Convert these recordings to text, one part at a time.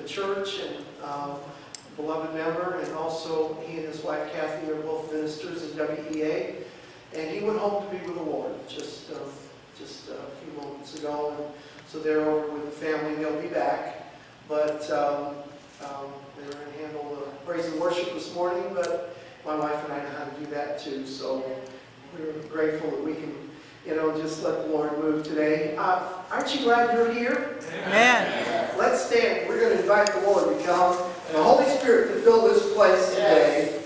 the church and uh, beloved member, and also he and his wife Kathy are both ministers in WEA. And he went home to be with the Lord just, uh, just a few moments ago. And so they're over with the family. They'll be back. But um, um, they were going to handle the praise and worship this morning, but my wife and I know how to do that too. So we're grateful that we can, you know, just let the Lord move today. Uh, aren't you glad you're here? Amen. Let's stand. We're going to invite the Lord to come and the Holy Spirit to fill this place today.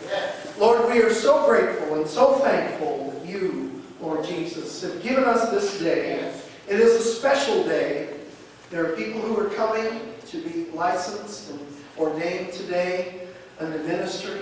Lord, we are so grateful and so thankful that you, Lord Jesus, have given us this day. It is a special day. There are people who are coming to be licensed and ordained today in the ministry.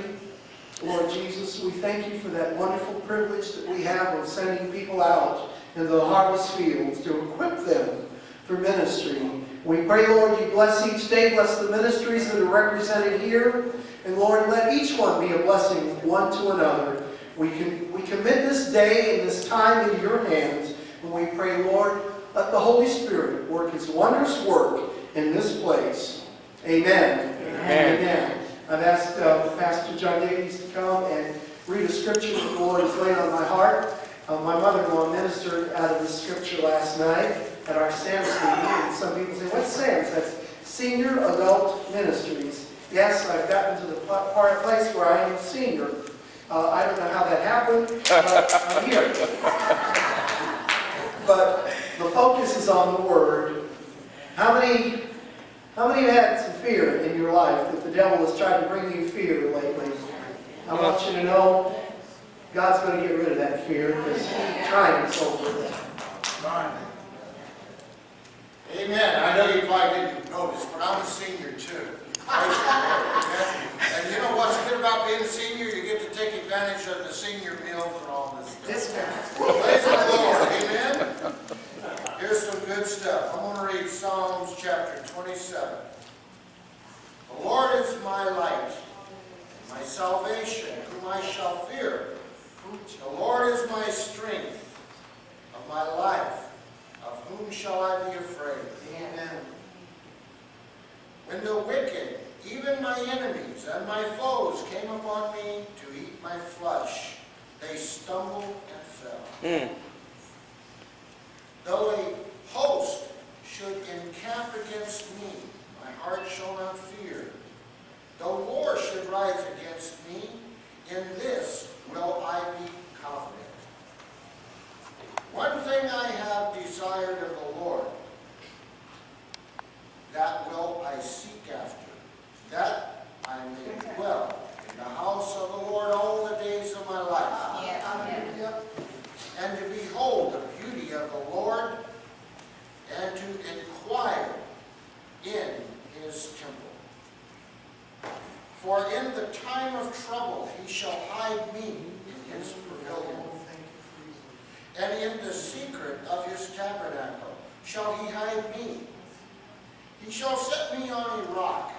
Lord Jesus, we thank you for that wonderful privilege that we have of sending people out into the harvest fields to equip them for ministry. We pray, Lord, you bless each day, bless the ministries that are represented here, and Lord, let each one be a blessing one to another. We, can, we commit this day and this time into your hands, and we pray, Lord, let the Holy Spirit work his wondrous work in this place. Amen. Amen. I've asked uh, Pastor John Davies to come and read a scripture that the Lord has laid on my heart. Uh, my mother-in-law ministered out of the scripture last night at our SAMS meeting, and some people say, what's SAMS? That's Senior Adult Ministries. Yes, I've gotten to the part place where I am senior. Uh, I don't know how that happened, but I'm here. But the focus is on the Word. How many, how many have had some fear in your life that the devil has tried to bring you fear lately? I want you to know God's going to get rid of that fear because triumph's over. Amen. I know you probably didn't notice, but I'm a senior too. Praise the Lord. Amen. And you know what's good about being a senior? You get to take advantage of the senior meals and all this stuff. This. Praise the Lord. Amen. Here's some good stuff. I'm going to read Psalms chapter 27. The Lord is my light, my salvation, whom I shall fear. The Lord is my strength of my life. Of whom shall I be afraid? Amen. When the wicked, even my enemies and my foes, came upon me to eat my flesh, they stumbled and fell. Mm. Though a host should encamp against me, my heart shall not fear. Though war should rise against me, in this will I be confident. One thing I have desired of the Lord, that will I seek after, that I may dwell in the house of the Lord all the days of my life and to behold the beauty of the Lord, and to inquire in his temple. For in the time of trouble he shall hide me in his pavilion, and in the secret of his tabernacle shall he hide me. He shall set me on a rock,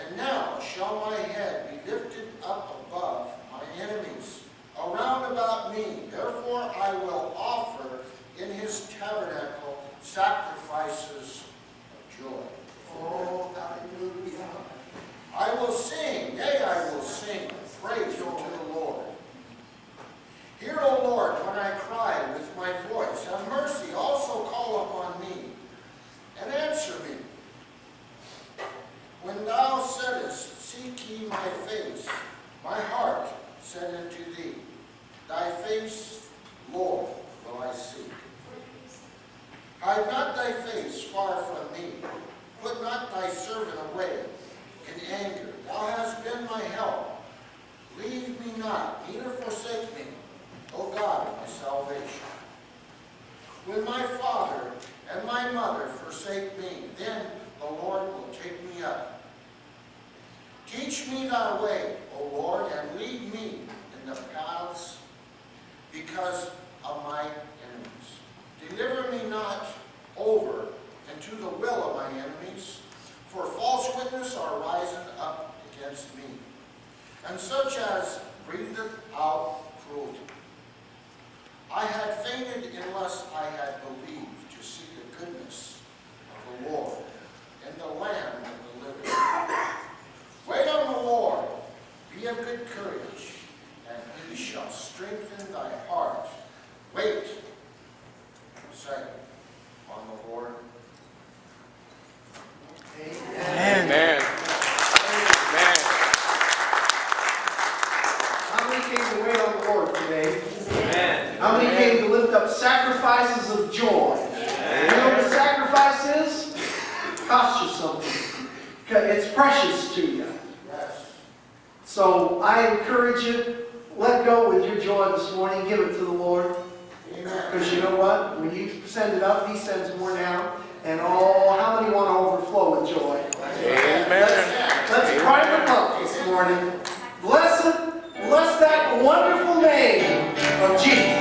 and now shall my head be lifted up above my enemies around about me. Therefore I will offer in his tabernacle sacrifices of joy. Oh, hallelujah. I will sing, yea, I will sing praise unto the Lord. Hear, O Lord, when I cry with my voice. Have mercy, also call upon me, and answer me. When thou saidest, Seek ye my face, my heart said unto thee, Thy face, Lord, will I seek. Hide not thy face far from me. Put not thy servant away in anger. Thou hast been my help. Leave me not, neither forsake me, O God of my salvation. When my father and my mother forsake me, then the Lord will take me up. Teach me thy way, O Lord, and lead me in the paths because of my enemies. Deliver me not over into the will of my enemies, for false witnesses are rising up against me, and such as breatheth out cruelty. I had fainted unless I had believed to see the goodness of the Lord in the land of the living. Wait on the Lord, be of good courage, and he shall strengthen thy heart. Wait, say, on the Lord. Amen. Amen. Amen. How many came to wait on the Lord today? Amen. How many came to lift up sacrifices of joy? You know what a sacrifice is? Costs you something. It's precious to you. Yes. So I encourage you, let go with your joy this morning. Give it to the Lord. Amen. Because you know what? When you send it up, He sends more down. And oh, how many want to overflow with joy? Amen. Let's cry Him up this morning. Bless. Bless that wonderful name of Jesus.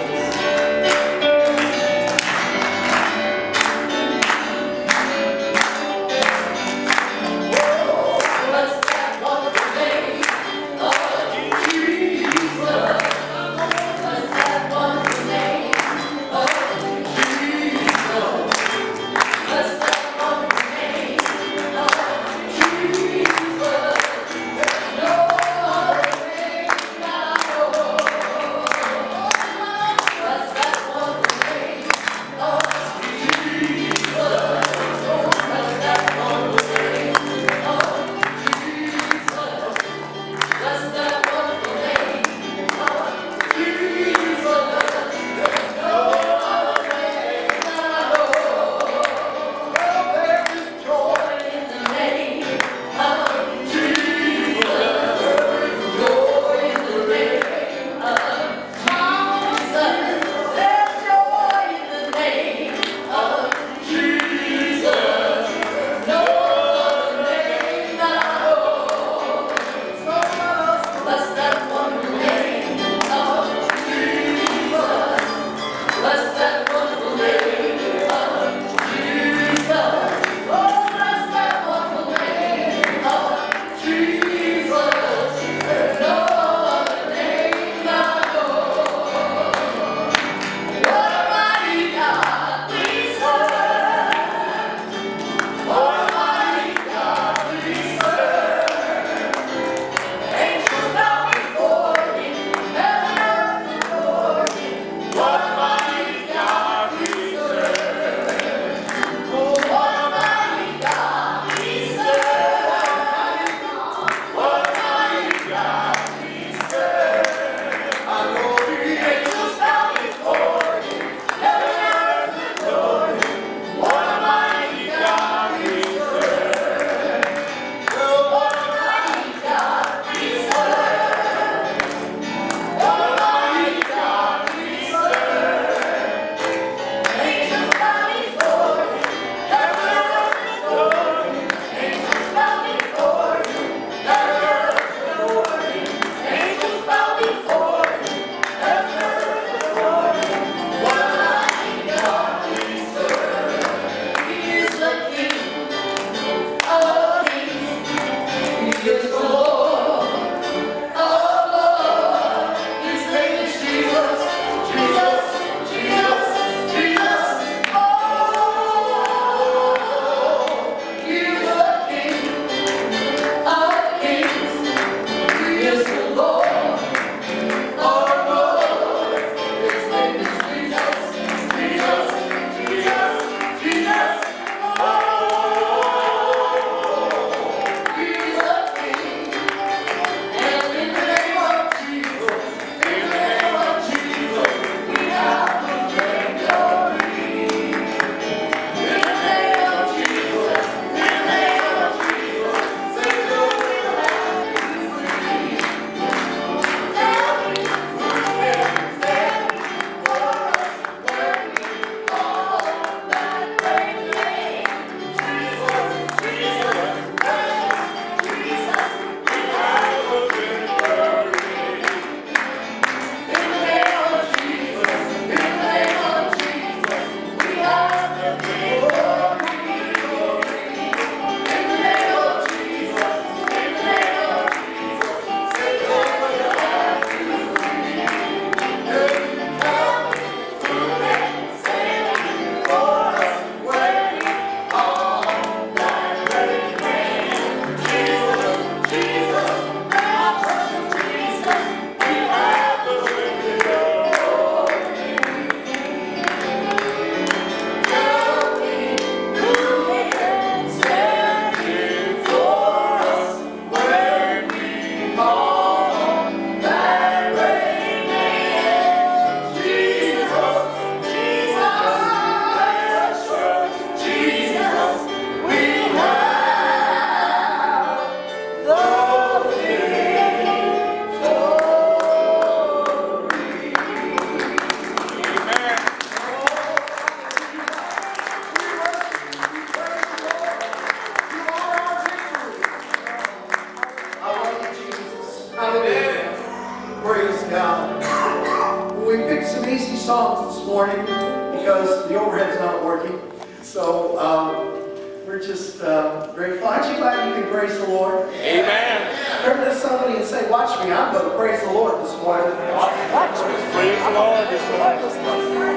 Lord? Amen. Turn to somebody and say, watch me, I'm going to praise the Lord this morning. Praise the Lord. this morning.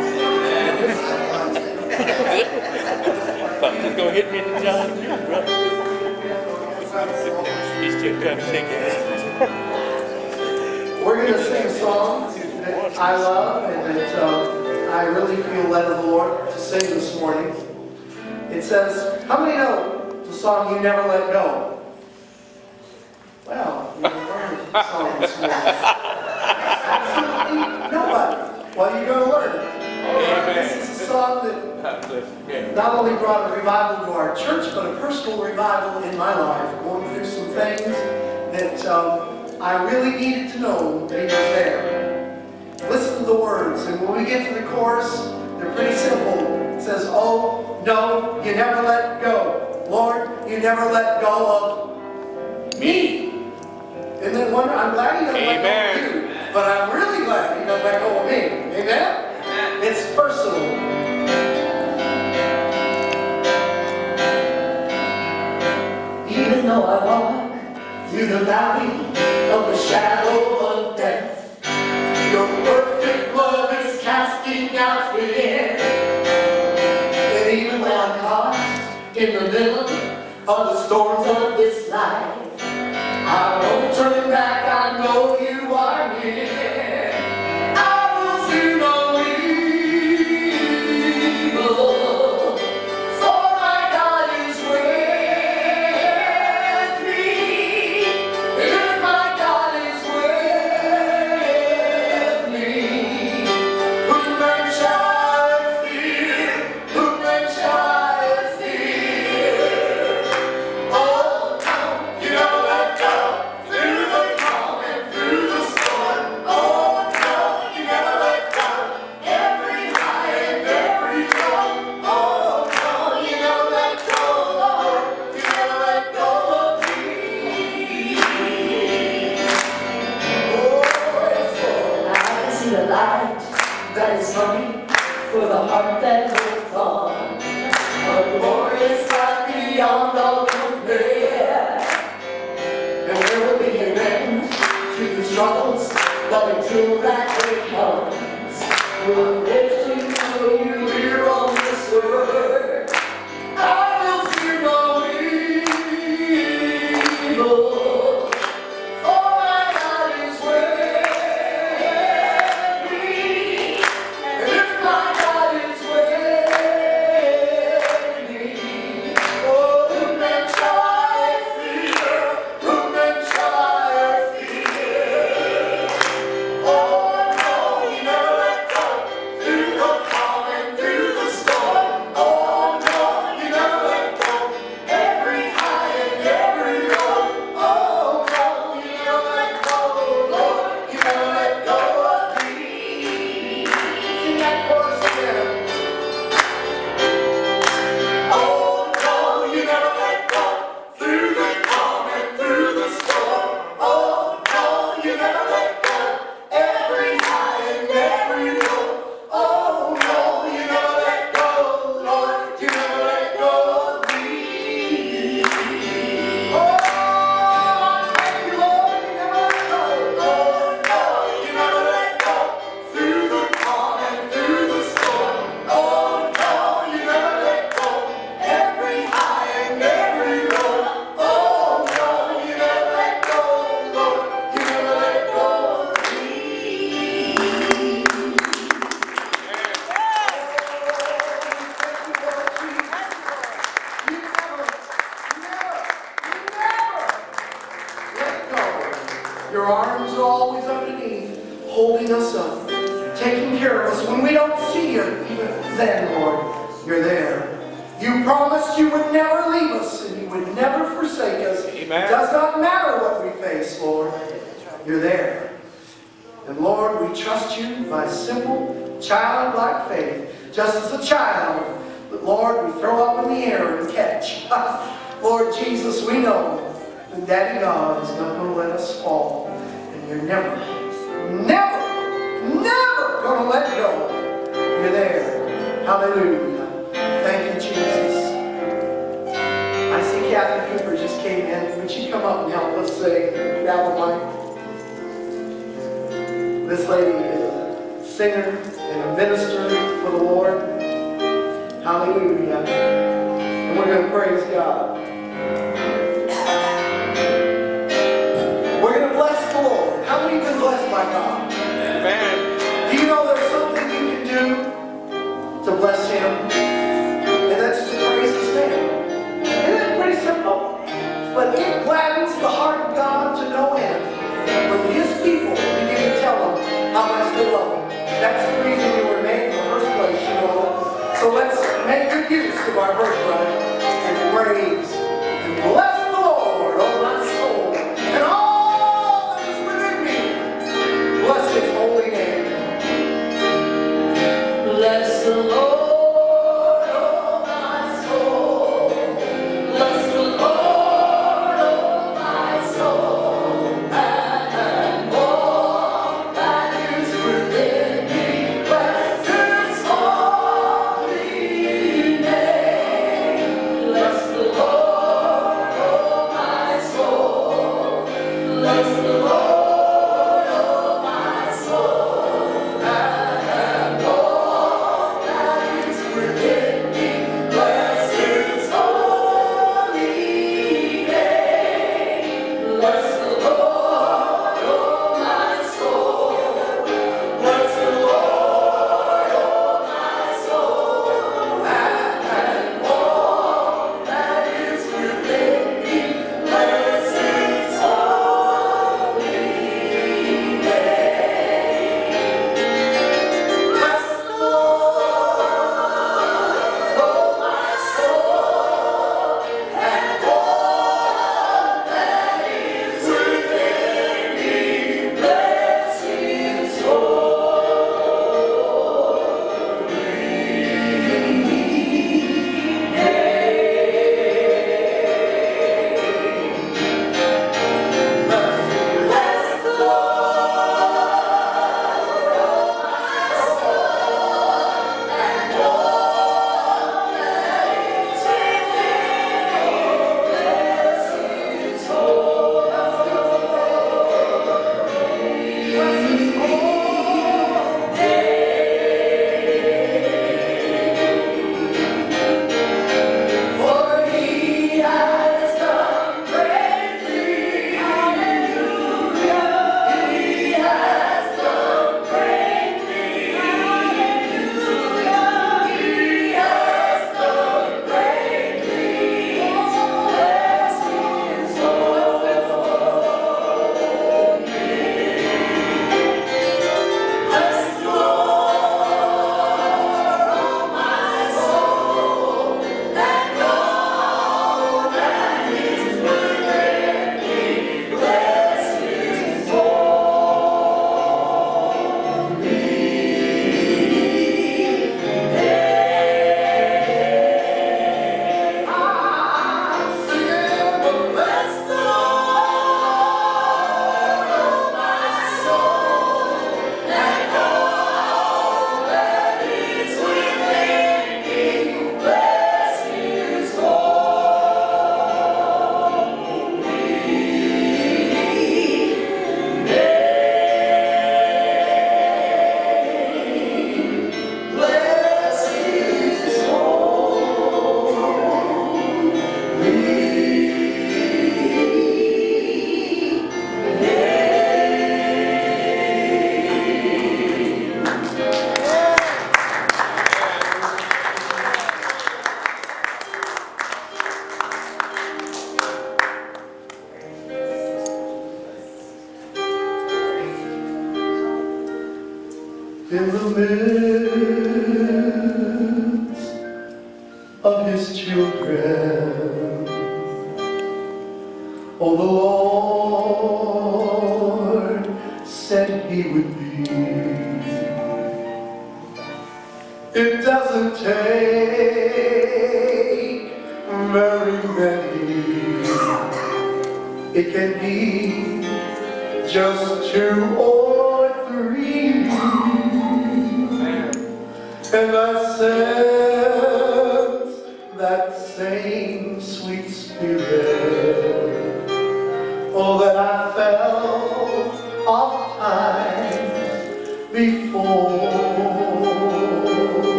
Something's gonna hit me in the jaw, too, brother. He's still kind of shaking. We're going to sing a song that I love and that um, I really feel led of the Lord to sing this morning. It says, how many know the song You Never Let Go? Well, you learned song this morning. Absolutely nobody. Well, you're going to learn it. This is a song that God bless you. Yeah. not only brought a revival to our church, but a personal revival in my life, going through some things that um, I really needed to know that he was there. Listen to the words, and when we get to the chorus, they're pretty simple. It says, Oh, no, you never let go. Lord, you never let go of me. And then one, I'm glad you don't let go Amen. of you, but I'm really glad you don't let go of me. Amen? It's personal. Even though I walk through the valley of the shadow of death, your perfect love is casting out fear. And even when I'm caught in the middle of the storms of this life, I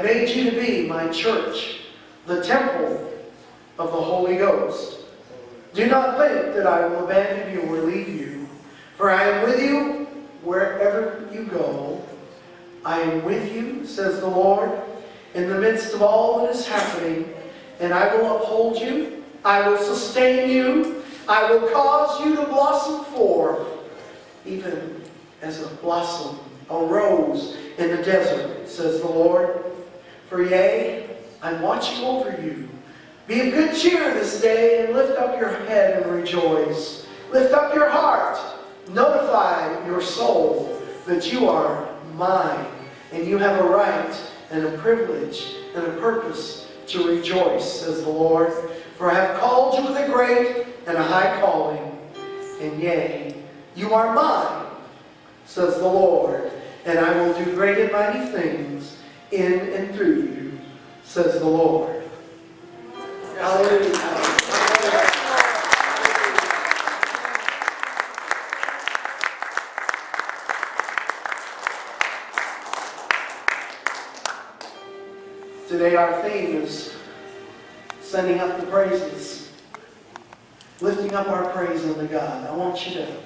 I made you to be my church, the temple of the Holy Ghost. Do not think that I will abandon you or leave you, for I am with you wherever you go. I am with you, says the Lord, in the midst of all that is happening, and I will uphold you. I will sustain you. I will cause you to blossom forth, even as a blossom, a rose in the desert, says the Lord. For yea, I'm watching over you. Be of good cheer this day, and lift up your head and rejoice. Lift up your heart. Notify your soul that you are mine, and you have a right and a privilege and a purpose to rejoice, says the Lord. For I have called you with a great and a high calling, and yea, you are mine, says the Lord, and I will do great and mighty things in and through you, says the Lord. Hallelujah. Today our theme is sending up the praises, lifting up our praise unto God. I want you to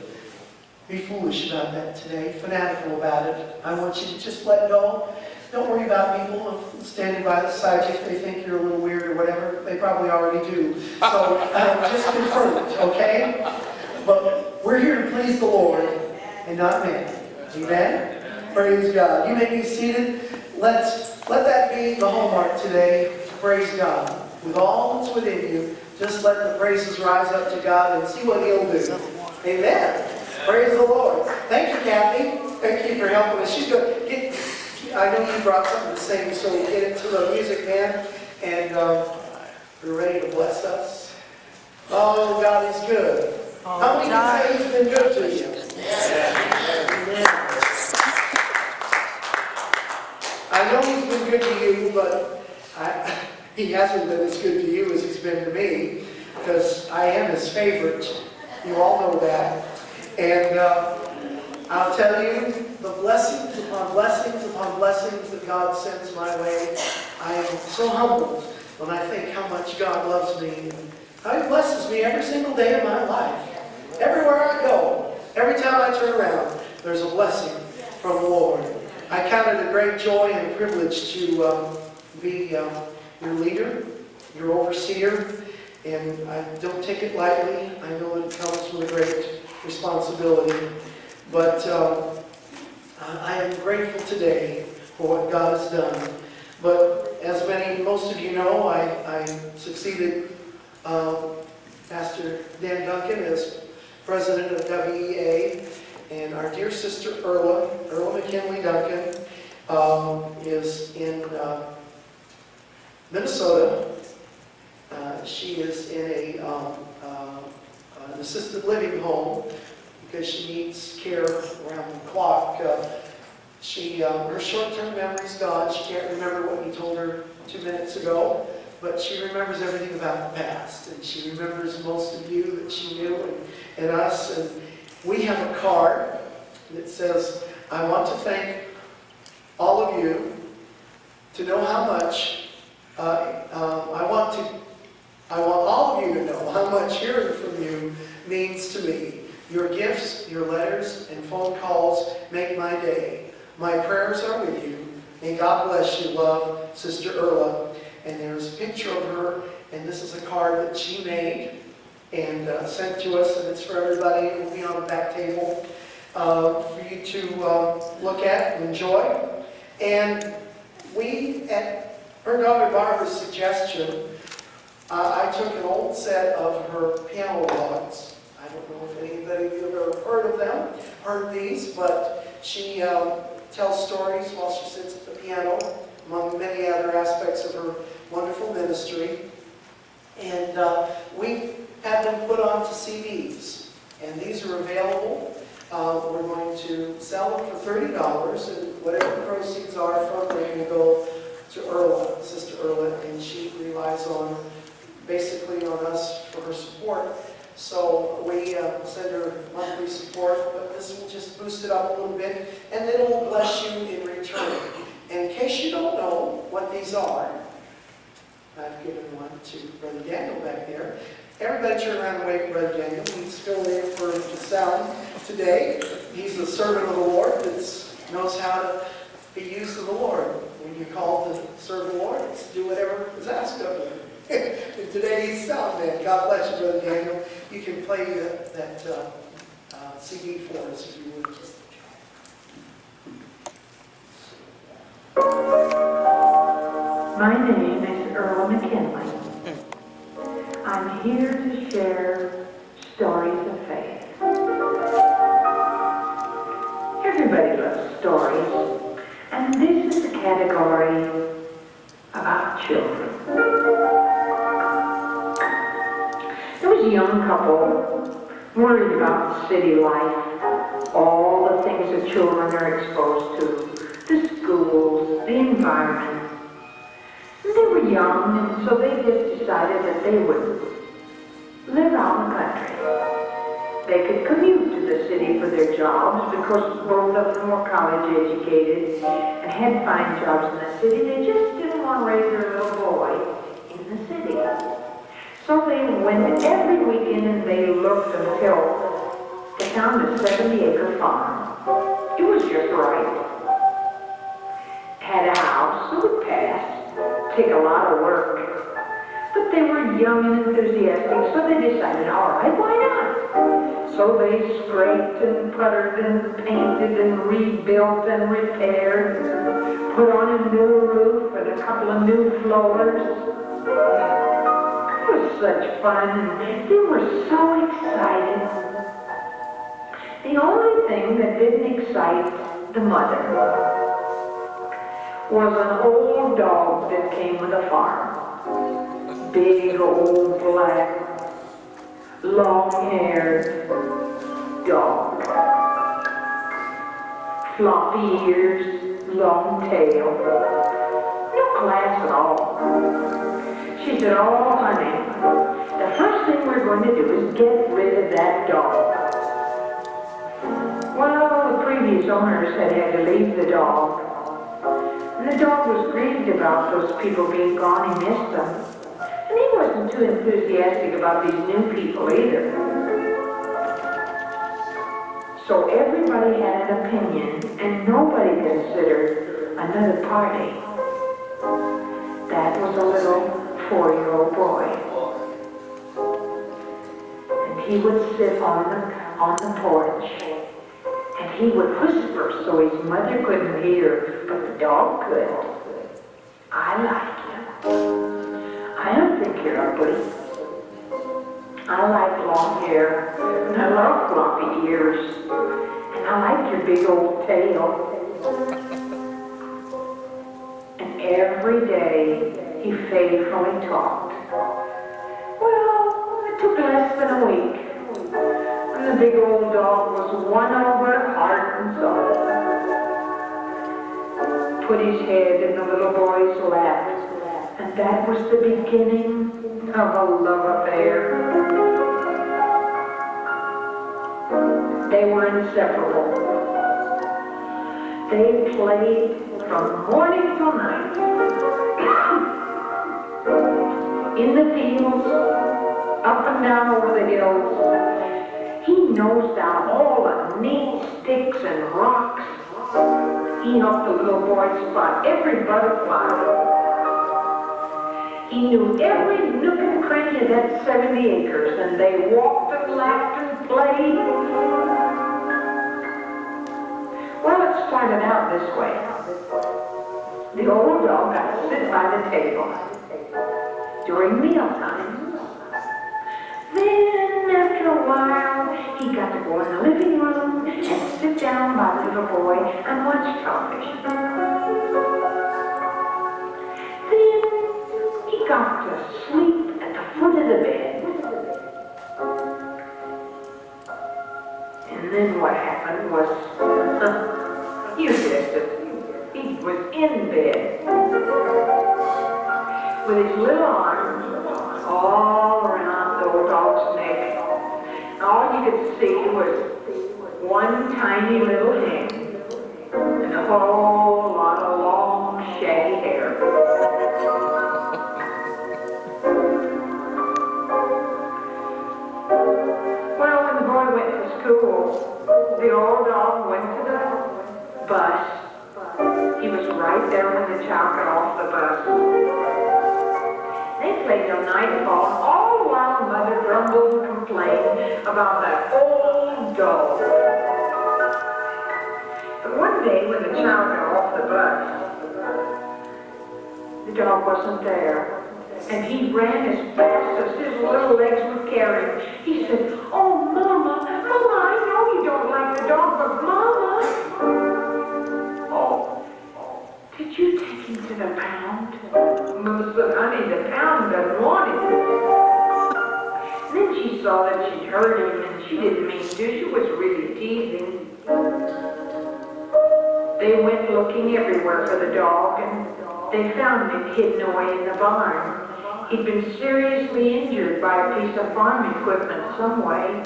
be foolish about that today, fanatical about it. I want you to just let go. Don't worry about people standing by the side if they think you're a little weird or whatever. They probably already do. So uh, just confirm it, okay? But we're here to please the Lord and not man. Amen? Praise God. You may be seated. Let's let that be the hallmark today. Praise God. With all that's within you, just let the praises rise up to God and see what He'll do. Amen. Praise the Lord. Thank you, Kathy. Thank you for helping us. She's going get. I know you brought something to sing, so we'll get into the music, man, and uh, we're ready to bless us. Oh, God is good. How many can say He's been good to you? Amen. I know He's been good to you, but I, He hasn't been as good to you as He's been to me, because I am His favorite. You all know that. And uh, I'll tell you, the blessings upon blessings upon blessings that God sends my way, I am so humbled when I think how much God loves me and How He blesses me every single day of my life. Everywhere I go, every time I turn around, there's a blessing from the Lord. I count it a great joy and privilege to um, be um, your leader, your overseer, and I don't take it lightly. I know it comes with a great responsibility, but um, I am grateful today for what God has done. But as many, most of you know, I, I succeeded um, Pastor Dan Duncan as president of WEA, and our dear sister Erla, Erla McKinley Duncan, um, is in uh, Minnesota. Uh, she is in a um, uh, an assisted living home because she needs care around the clock. Uh, she, uh, her short-term memory's gone. She can't remember what we told her two minutes ago, but she remembers everything about the past, and she remembers most of you that she knew and, and us. And we have a card that says, "I want to thank all of you to know how much uh, uh, I want to. I want all of you to know how much hearing from you means to me. Your gifts, your letters, and phone calls make my day. My prayers are with you. May God bless you, love, Sister Erla. And there's a picture of her, and this is a card that she made and uh, sent to us, and it's for everybody. It will be on the back table uh, for you to uh, look at and enjoy. And we, at her daughter Barbara's suggestion, uh, I took an old set of her piano logs. Don't know if anybody of you have ever heard of them, heard these, but she um, tells stories while she sits at the piano, among many other aspects of her wonderful ministry. And uh, we had them put onto CDs, and these are available. Uh, we're going to sell them for $30, and whatever proceeds are from them to go to Erla, Sister Erla, and she relies on, basically on us for her support. So we uh, send her monthly support, but this will just boost it up a little bit, and then it will bless you in return. In case you don't know what these are, I've given one to Brother Daniel back there. Everybody turn around and wave Brother Daniel. He's still there for the sound today. He's the servant of the Lord that knows how to be used of the Lord. When you're called to serve the Lord, do whatever is asked of you. today he's sound man. God bless you, Brother Daniel. You can play that, that uh, uh, CD for us if you would. My name is Erla McKinley. I'm here to share stories of faith. Everybody loves stories, and this is a category about children. There was a young couple worried about city life, all the things that children are exposed to, the schools, the environment. And they were young, and so they just decided that they would live out in the country. They could commute to the city for their jobs because both of them were college educated and had fine jobs in the city. They just didn't want to raise their little boy in the city. So they went every weekend and they looked until they found a 70 acre farm. It was just right. Had a house, so it passed. Take a lot of work. But they were young and enthusiastic, so they decided, all right, why not? So they scraped and puttered and painted and rebuilt and repaired, put on a new roof and a couple of new floors. It was such fun, and they were so excited. The only thing that didn't excite the mother was an old dog that came with the farm. Big old black, long-haired dog. Floppy ears, long tail. No class at all. She said, oh honey, the first thing we're going to do is get rid of that dog. Well, the previous owners had had to leave the dog. And the dog was grieved about those people being gone. He missed them. And he wasn't too enthusiastic about these new people either. So everybody had an opinion, and nobody considered another party. That was a little four-year-old boy. And he would sit on the, on the porch, and he would whisper so his mother couldn't hear, but the dog could. I like you. I don't think you're ugly. I like long hair, and I love floppy ears, and I like your big old tail. And every day he faithfully talked. Well, it took less than a week, and the big old dog was won over heart and soul. Put his head in the little boy's lap, and that was the beginning of a love affair. They were inseparable. They played from morning till night. In the fields, up and down over the hills. He knows down all the neat sticks and rocks. He helped the little boy spot every butterfly. He knew every nook and cranny of that 70 acres, and they walked and laughed and played. Well, it started out this way. The old dog got to sit by the table during mealtime. Then, after a while, he got to go in the living room and sit down by the little boy and watch television. Then he got to sleep at the foot of the bed. And then what happened was, you guessed it, he was in bed with his little arms all around the old dog's neck. All you could see was one tiny little hand and a whole lot of long, shaggy hair. Well, when the boy went to school, the old dog went to the bus. He was right there when the child got off the bus. They played till nightfall, all the while mother grumbled and complained about that old dog. But one day when the child got off the bus, the dog wasn't there. And he ran as fast as his little legs would carry. He said, Oh, Mama, Mama, I know you don't like the dog, but Mama. Oh, did you take him to the pound? Honey, the pound doesn't want him. Then she saw that she'd hurt him and she didn't mean to. She was really teasing. They went looking everywhere for the dog and they found him hidden away in the barn. He'd been seriously injured by a piece of farm equipment some way.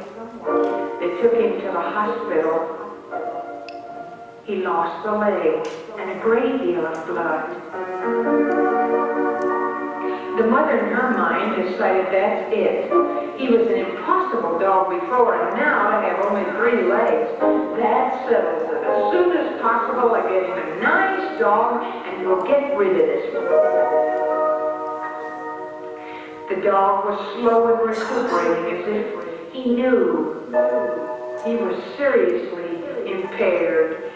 They took him to the hospital. He lost a leg and a great deal of blood. The mother in her mind decided that's it. He was an impossible dog before, and now I have only three legs, that settles it. As soon as possible, I get him a nice dog, and we'll get rid of this one. The dog was slow in recuperating as if he knew he was seriously impaired,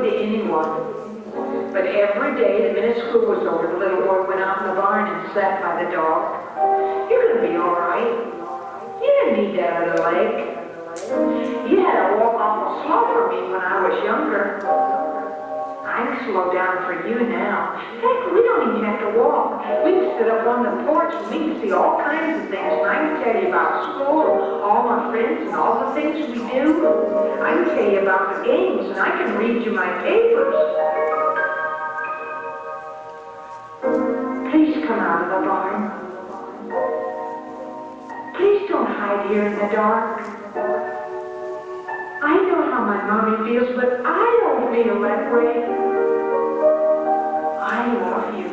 good to anyone. But every day, the minute school was over, the little boy went out in the barn and sat by the dog. You're gonna be all right. You didn't need that other leg. You had to walk awful slow for me when I was younger. I slow down for you now. Fact, we don't even have to walk. We can sit up on the porch and we can see all kinds of things. And I can tell you about school, all my friends, and all the things we do. I can tell you about the games, and I can read you my papers. Please come out of the barn. Please don't hide here in the dark. I know how my mommy feels, but I don't feel that way. I love you.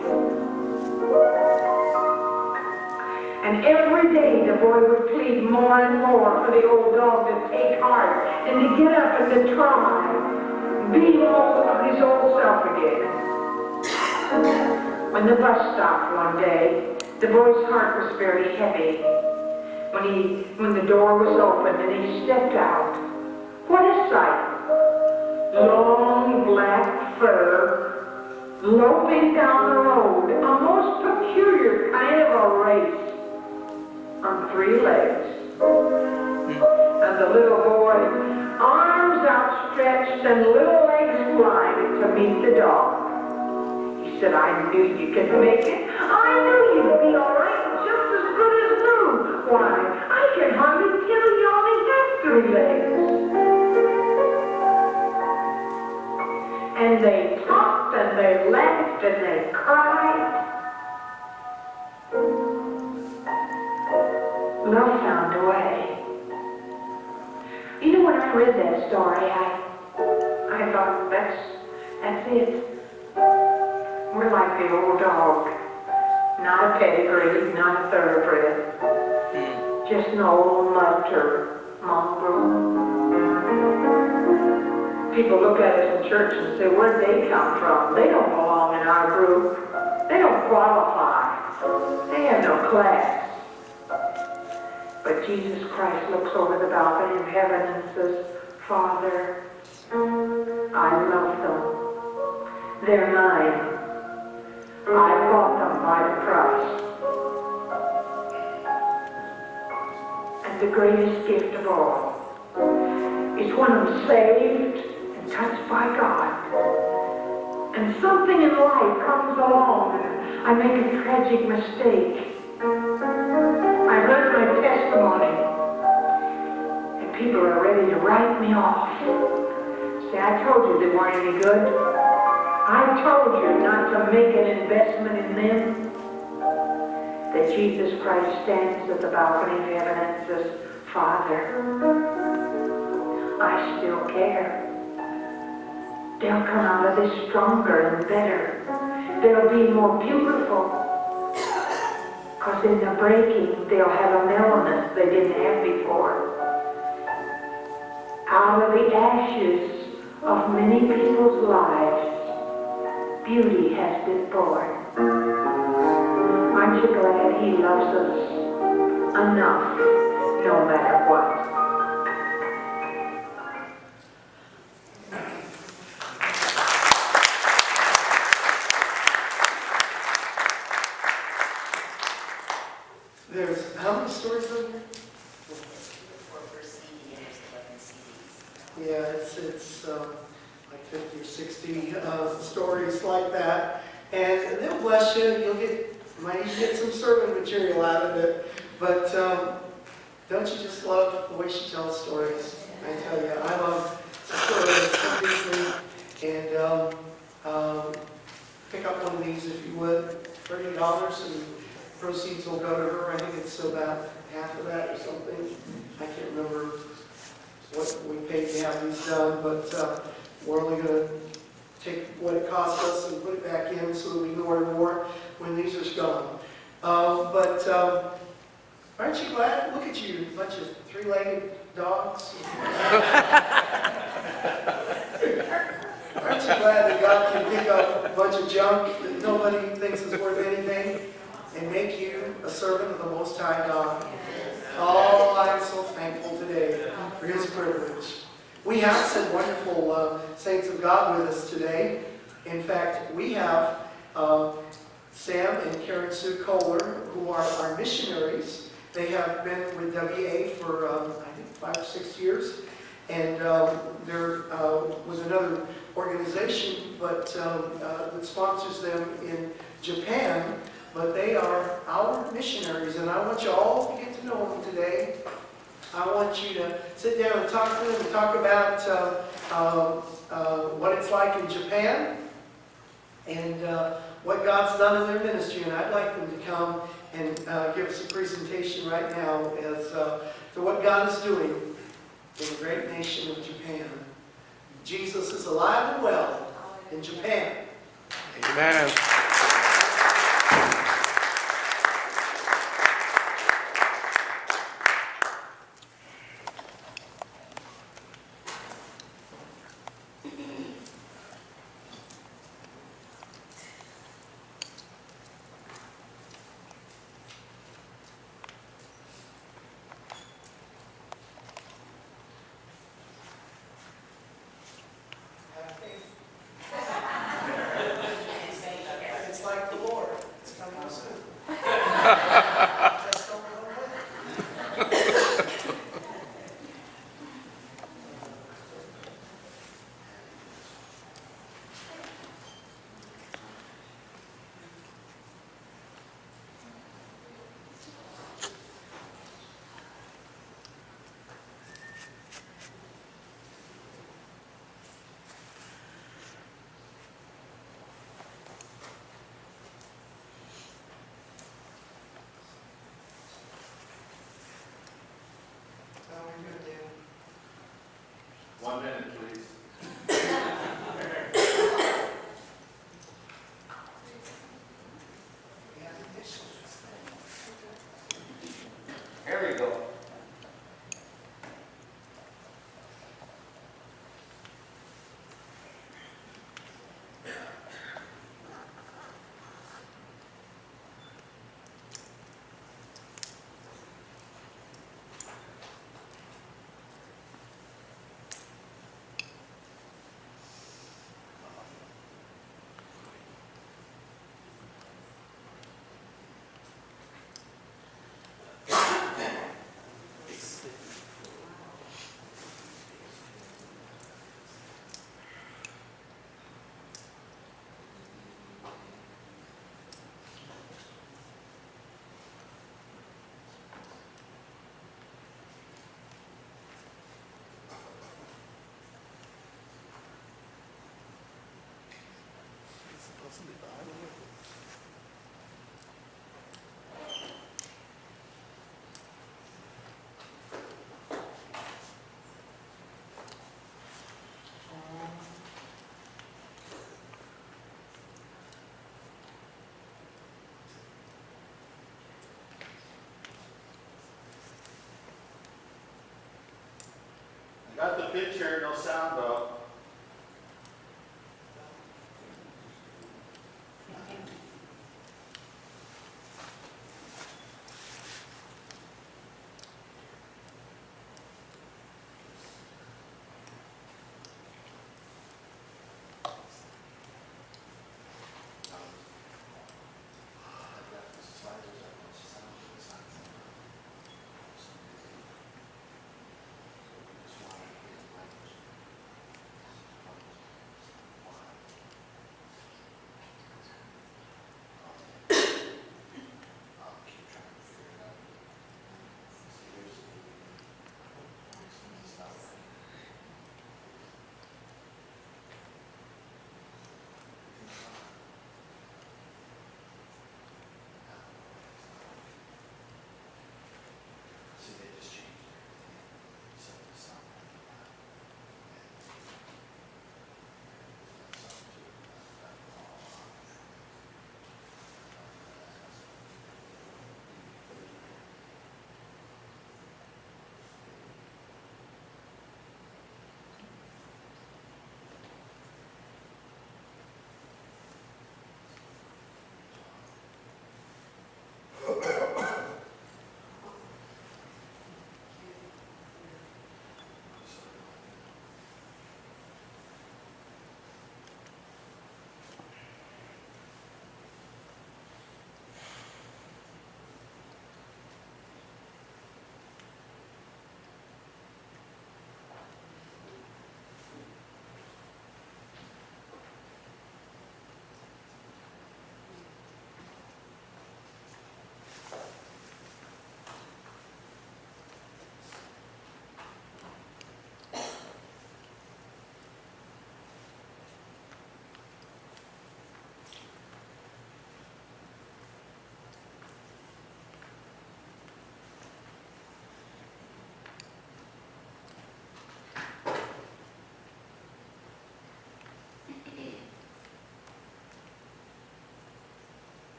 And every day the boy would plead more and more for the old dog to take heart and to get up and to try, be all of his old self again. When the bus stopped one day, the boy's heart was very heavy. When he, when the door was opened and he stepped out, what a sight! Long black fur loping down the road, a most peculiar kind of a race on three legs. And the little boy, arms outstretched and little legs flying to meet the dog. He said, I knew you could make it. I knew you'd be all right, just as good as new. Why, I can hardly tell you only have three legs. And they talked and they laughed and they cried. Love found a way. You know, when I read that story, I, I thought, that's, that's it. We're like the old dog. Not a pedigree, not a thoroughbred. Hmm. Just an old mud turd, mongrel. People look at us in church and say, where'd they come from? They don't belong in our group. They don't qualify. They have no class. But Jesus Christ looks over the balcony of heaven and says, Father, I love them. They're mine. I bought them by the price. And the greatest gift of all is when I'm saved touched by God. And something in life comes along and I make a tragic mistake. I heard my testimony and people are ready to write me off. Say, I told you they weren't any good. I told you not to make an investment in them. That Jesus Christ stands at the balcony of heaven and says, Father, I still care. They'll come out of this stronger and better. They'll be more beautiful. Because in the breaking, they'll have a mellowness they didn't have before. Out of the ashes of many people's lives, beauty has been born. Aren't you glad he loves us enough, no matter what? God's done in their ministry. And I'd like them to come and uh, give us a presentation right now as uh, to what God is doing in the great nation of Japan. Jesus is alive and well in Japan. Amen. Got the picture, no sound though.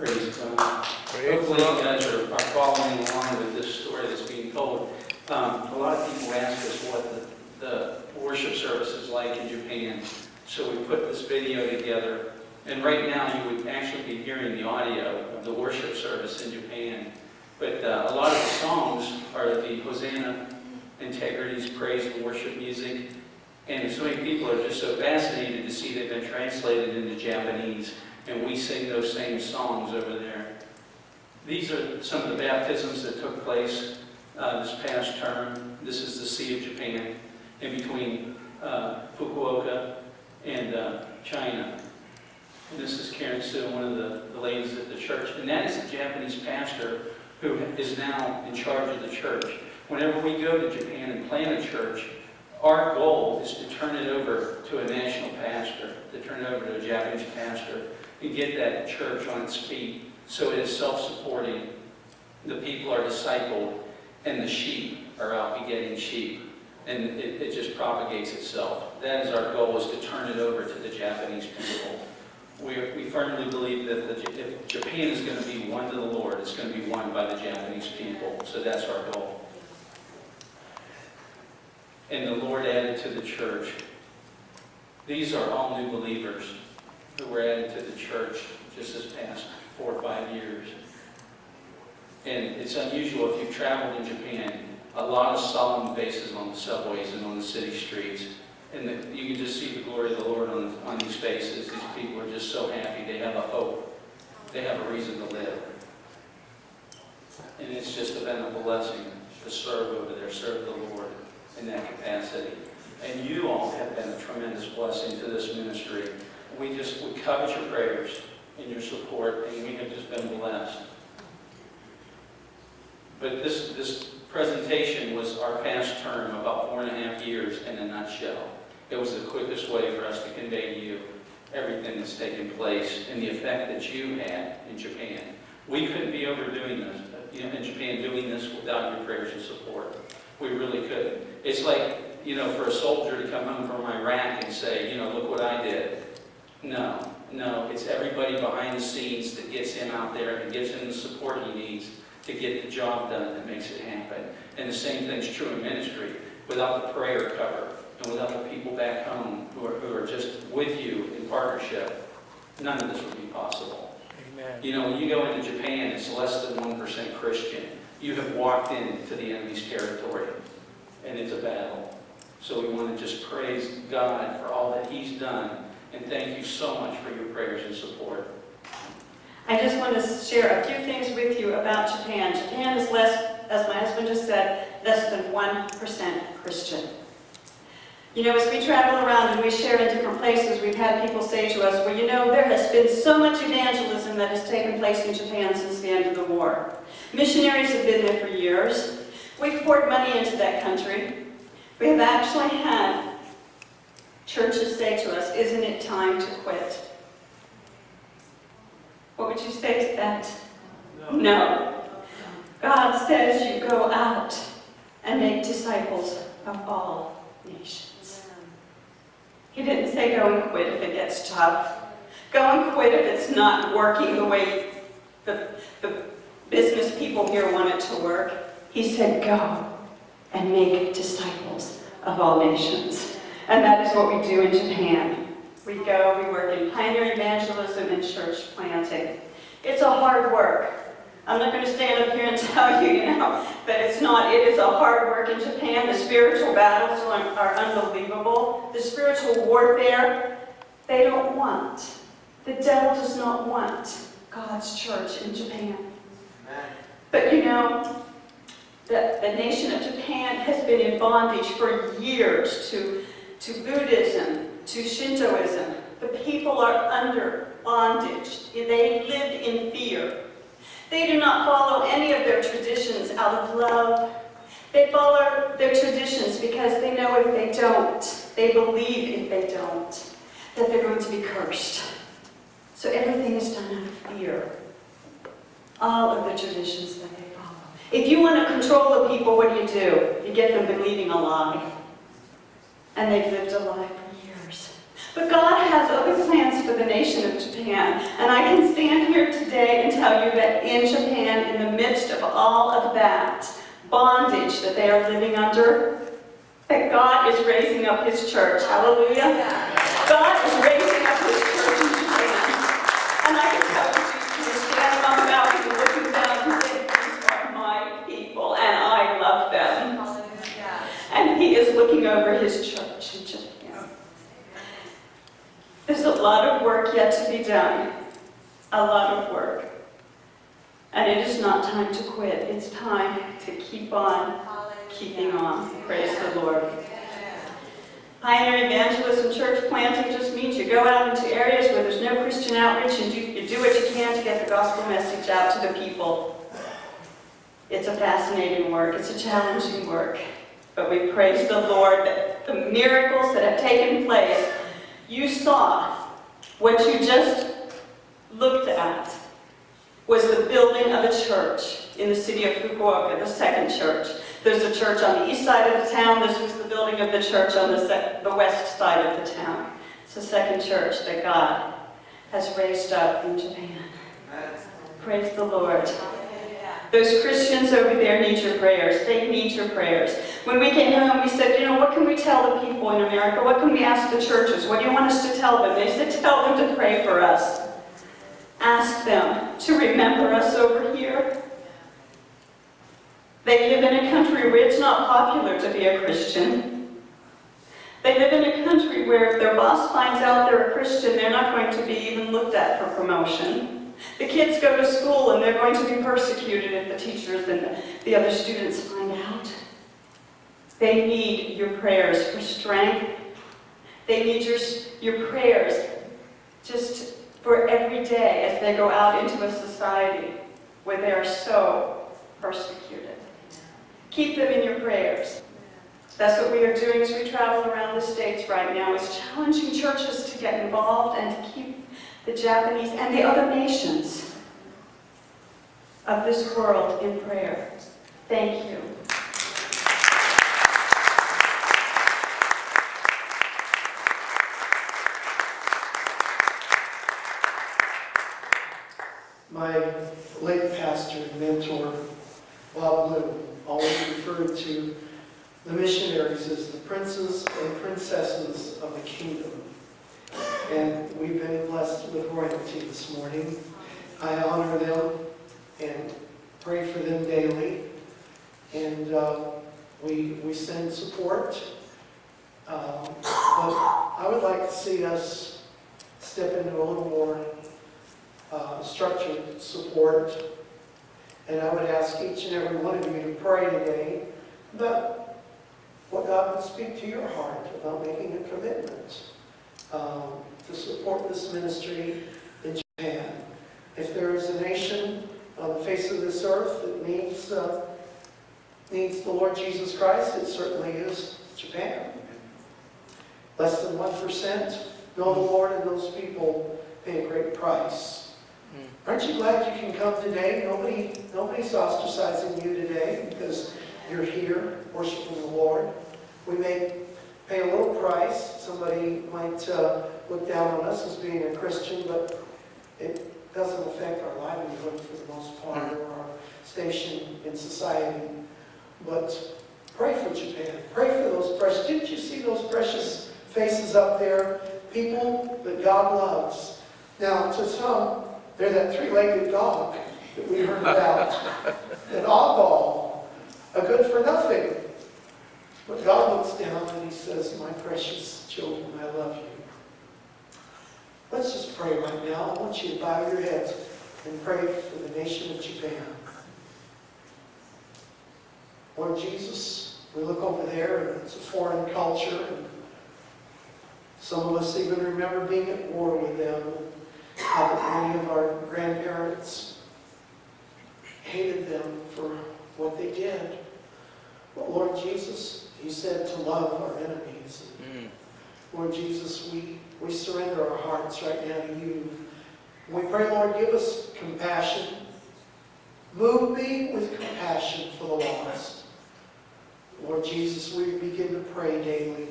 Praise God. Hopefully you guys are, are following along with this story that's being told. Um, a lot of people ask us what the, the worship service is like in Japan. So we put this video together. And right now you would actually be hearing the audio of the worship service in Japan. But uh, a lot of the songs are the Hosanna, Integrity's, Praise, and Worship music. And so many people are just so fascinated to see they've been translated into Japanese. And we sing those same songs over there. These are some of the baptisms that took place uh, this past term. This is the Sea of Japan, in between uh, Fukuoka and uh, China. And this is Karen Sue, one of the, the ladies at the church. And that is the Japanese pastor who is now in charge of the church. Whenever we go to Japan and plant a church, our goal is to turn it over to a national pastor, to turn it over to a Japanese pastor, and get that church on its feet so it is self-supporting. The people are discipled, and the sheep are out begetting sheep. And it, it just propagates itself. That is our goal, is to turn it over to the Japanese people. We, we firmly believe that the, if Japan is going to be won to the Lord, it's going to be won by the Japanese people. So that's our goal. And the Lord added to the church. These are all new believers who were added to the church just this past four or five years. And it's unusual if you've traveled in Japan, a lot of solemn faces on the subways and on the city streets. And the, you can just see the glory of the Lord on, on these faces. These people are just so happy. They have a hope. They have a reason to live. And it's just been a blessing to serve over there, serve the Lord in that capacity. And you all have been a tremendous blessing to this ministry. We just, we covet your prayers and your support, and we have just been blessed. But this, this presentation was our past term, about four and a half years in a nutshell. It was the quickest way for us to convey to you everything that's taken place and the effect that you had in Japan. We couldn't be overdoing this, you know, in Japan, doing this without your prayers and support. We really couldn't. It's like, you know, for a soldier to come home from Iraq and say, you know, look what I did. No, no, it's everybody behind the scenes that gets him out there and gives him the support he needs to get the job done that makes it happen. And the same thing's true in ministry. Without the prayer cover and without the people back home who are, who are just with you in partnership, none of this would be possible. Amen. You know, when you go into Japan, it's less than 1% Christian. You have walked into the enemy's territory, and it's a battle. So we want to just praise God for all that He's done, and thank you so much for your prayers and support. I just want to share a few things with you about Japan. Japan is less, as my husband just said, less than 1% Christian. You know, as we travel around and we share in different places, we've had people say to us, well, you know, there has been so much evangelism that has taken place in Japan since the end of the war. Missionaries have been there for years. We've poured money into that country. We have actually had churches say to us, isn't it time to quit? What would you say to that? No. God says you go out and make disciples of all nations. He didn't say go and quit if it gets tough. Go and quit if it's not working the way the, the business people here want it to work. He said go and make disciples of all nations. And that is what we do in Japan. We go, we work in pioneer evangelism and church planting. It's a hard work. I'm not going to stand up here and tell you, you know, that it's not. It is a hard work in Japan. The spiritual battles are, are unbelievable. The spiritual warfare, they don't want. The devil does not want God's church in Japan. But you know, the, the nation of Japan has been in bondage for years to, to Buddhism, to Shintoism. The people are under bondage. They live in fear. They do not follow any of their traditions out of love. They follow their traditions because they know if they don't, they believe if they don't, that they're going to be cursed. So everything is done out of fear. All of the traditions that they follow. If you want to control the people, what do you do? You get them believing a lie. And they've lived a lie for years. But God has other plans for the nation of Japan. And I can stand here today and tell you that in Japan, in the midst of all of that bondage that they are living under, that God is raising up His church. Hallelujah. God is raising up His church in Japan. And I can tell you, can stand on the mountain looking down and say, these are my people, and I love them. And He is looking over His church in Japan. There's a lot of work yet to be done. A lot of work. And it is not time to quit. It's time to keep on keeping on. Praise the Lord. Pioneer evangelism, church planting just means you go out into areas where there's no Christian outreach and you, you do what you can to get the gospel message out to the people. It's a fascinating work. It's a challenging work. But we praise the Lord that the miracles that have taken place, you saw what you just looked at was the building of a church in the city of Fukuoka, the second church. There's a church on the east side of the town. This was the building of the church on the, the west side of the town. It's the second church that God has raised up in Japan. Praise the Lord. Those Christians over there need your prayers. They need your prayers. When we came home, we said, you know, what can we tell the people in America? What can we ask the churches? What do you want us to tell them? They said, tell them to pray for us. Ask them to remember us over here. They live in a country where it's not popular to be a Christian. They live in a country where if their boss finds out they're a Christian, they're not going to be even looked at for promotion. The kids go to school and they're going to be persecuted if the teachers and the other students find out. They need your prayers for strength. They need your, your prayers just for every day as they go out into a society where they are so persecuted. Keep them in your prayers. That's what we are doing as we travel around the states right now, is challenging churches to get involved and to keep the Japanese and the other nations of this world in prayer. Thank you. My late pastor and mentor, Bob Bloom, always referred to the missionaries as the princes and princesses of the kingdom. And we've been blessed with royalty this morning. I honor them and pray for them daily. And uh, we, we send support. Um, but I would like to see us step into a little more uh, structured support. And I would ask each and every one of you to pray today about what God would speak to your heart about making a commitment um, to support this ministry in Japan. If there is a nation on the face of this earth that needs, uh, needs the Lord Jesus Christ, it certainly is Japan. Less than 1% know the Lord, and those people pay a great price. Aren't you glad you can come today? Nobody, nobody's ostracizing you today because you're here worshiping the Lord. We may pay a little price. Somebody might uh, look down on us as being a Christian, but it doesn't affect our livelihood for the most part or our station in society. But pray for Japan. Pray for those precious. Didn't you see those precious faces up there? People that God loves. Now, to some, they're that three-legged dog that we heard about. An oddball, a good for nothing. But God looks down and he says, my precious children, I love you. Let's just pray right now. I want you to bow your heads and pray for the nation of Japan. Lord Jesus, we look over there and it's a foreign culture and some of us even remember being at war with them. How many of our grandparents hated them for what they did. But Lord Jesus, you said to love our enemies. Mm. Lord Jesus, we, we surrender our hearts right now to you. We pray, Lord, give us compassion. Move me with compassion for the lost. Lord Jesus, we begin to pray daily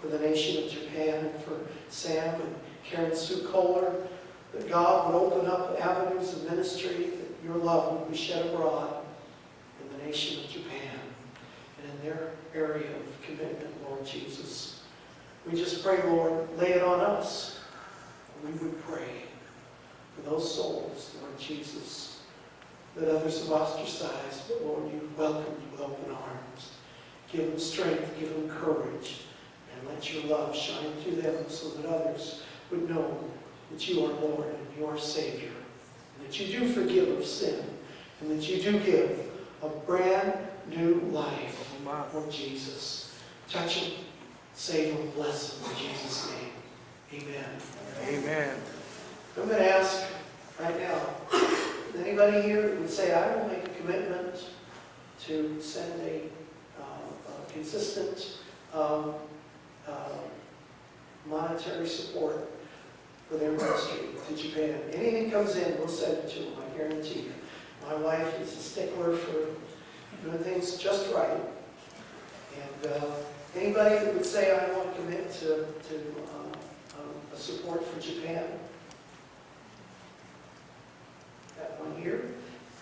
for the nation of Japan and for Sam and Karen Sue Kohler, that God would open up avenues of ministry, that your love would be shed abroad in the nation of Japan and in their area of commitment, Lord Jesus. We just pray, Lord, lay it on us. We would pray for those souls, Lord Jesus, that others have ostracized, but Lord, you welcome with open arms. Give them strength, give them courage, and let your love shine through them so that others would know that you are Lord and you are Savior, and that you do forgive of sin, and that you do give a brand new life for Jesus. Touch him, save him, bless him in Jesus' name. Amen. Amen. I'm going to ask right now, is anybody here who would say, I will make a commitment to send a, uh, a consistent um, uh, monetary support for their ministry to Japan. Anything comes in, we'll send it to them, I guarantee you. My wife is a stickler for doing things just right. Uh, anybody that would say, I want to commit to, to um, um, a support for Japan, that one here.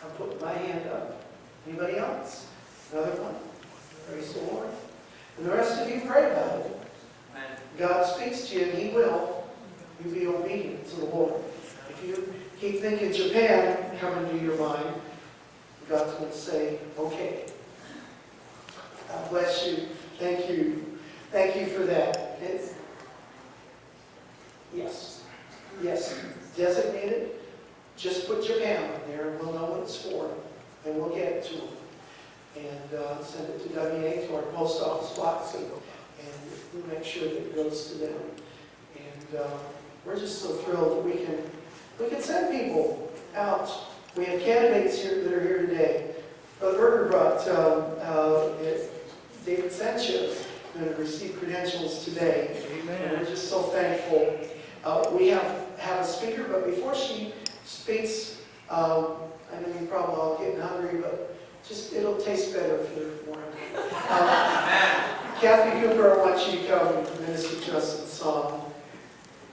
I'll put my hand up. Anybody else? Another one. Praise the Lord. And the rest of you pray about it. God speaks to you, and He will. You be obedient to the Lord. If you keep thinking Japan coming to your mind, God's going to say, okay. God bless you. Thank you. Thank you for that. It's, yes. Yes. Designated. Just put your Japan on there, and we'll know what it's for, and we'll get it to them. And uh, send it to WA, to our post office box, and, and we'll make sure that it goes to them. And uh, we're just so thrilled that we can, we can send people out. We have candidates here that are here today. Brother Berger brought um, uh, David Sanchez, going to receive credentials today. And we're just so thankful. Uh, We have, have a speaker, but before she speaks, um, I know you probably all getting hungry, but just, it'll taste better if you're more hungry. Uh, Kathy Cooper, I want you to come and minister to us in song.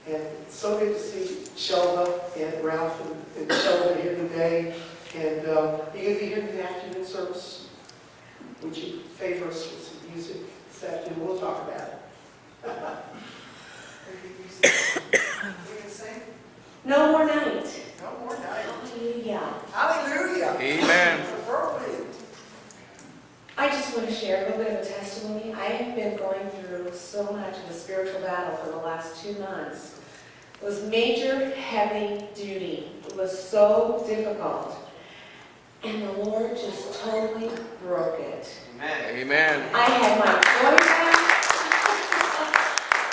And so good to see Shelva and Ralph and- and Shelva here today. And uh, you going to be here in the afternoon service? Would you favor us with some music this afternoon? We'll talk about it. You can sing? No more night. No more night. Hallelujah. Hallelujah. Amen. Appropriate. I just want to share a little bit of a testimony. I have been going through so much of a spiritual battle for the last two months. It was major, heavy duty. It was so difficult. And the Lord just totally broke it. Amen. Amen. I had my joy back.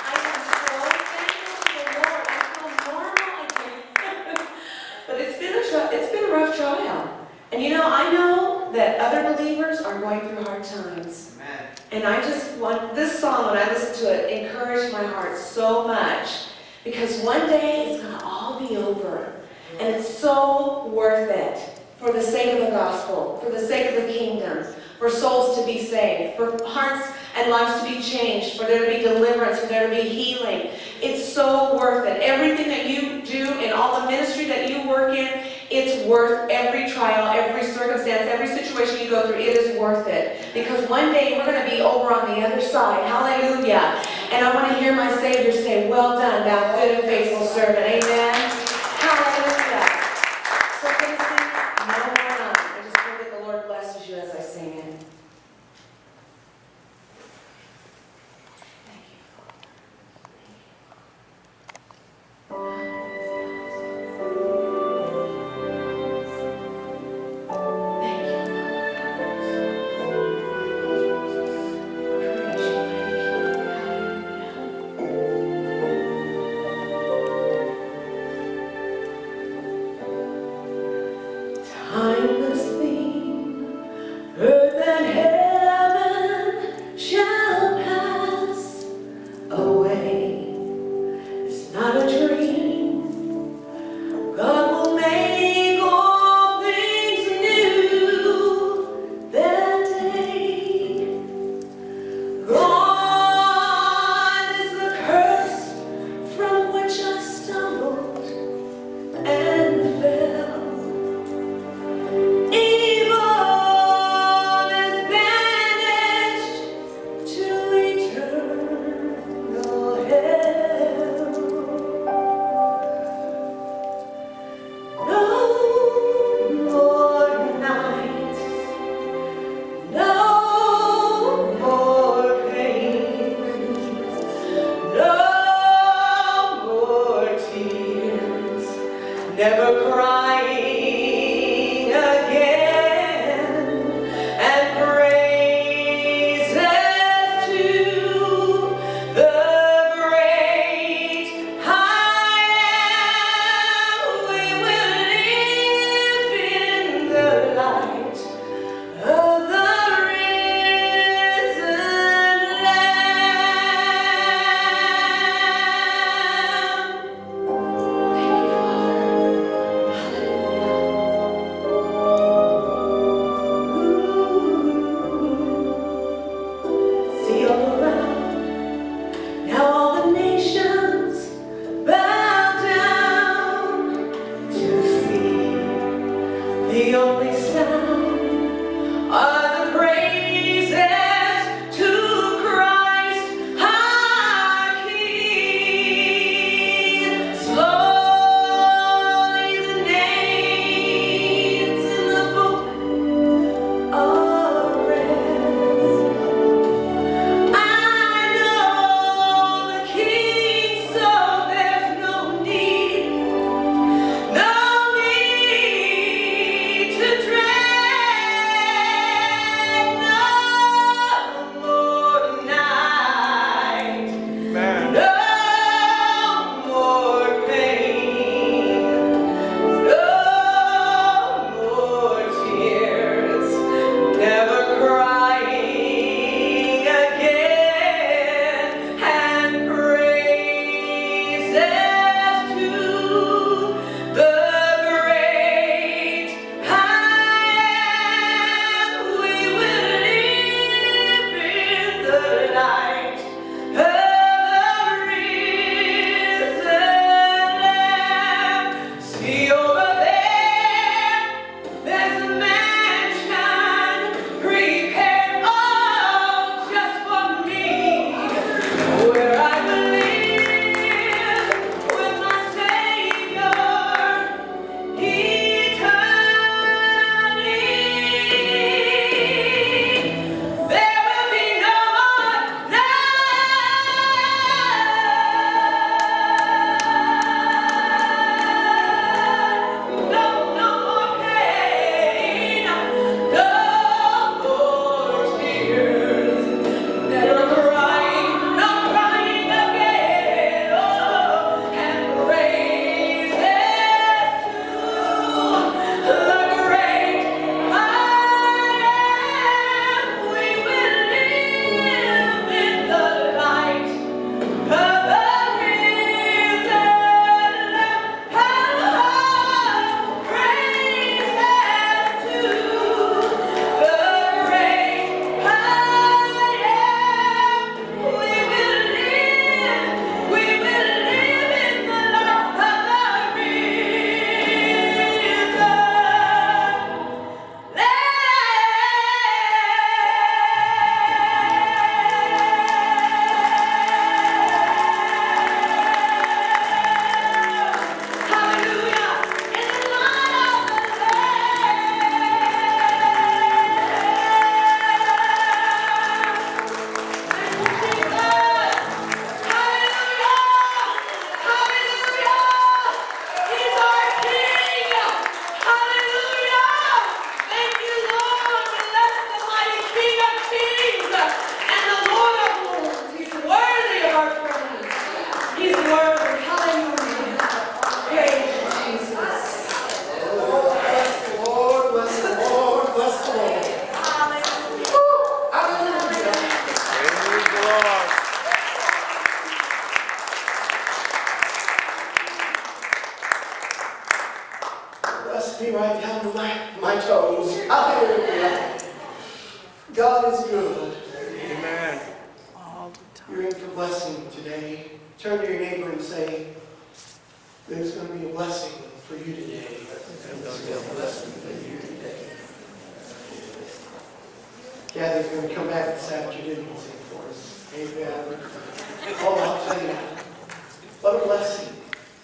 I am so thankful to the Lord. I feel normal again. But it's been a, it's been a rough trial. And you know, I know that other believers are going through hard times. And I just want, this song, when I listen to it, encouraged my heart so much. Because one day it's going to all be over. And it's so worth it for the sake of the gospel, for the sake of the kingdom, for souls to be saved, for hearts and lives to be changed, for there to be deliverance, for there to be healing. It's so worth it. Everything that you do and all the ministry that you work in, it's worth every trial, every circumstance, every situation you go through. It is worth it. Because one day we're going to be over on the other side. Hallelujah. And I want to hear my Savior say, Well done, thou good and faithful servant. Amen. The only sound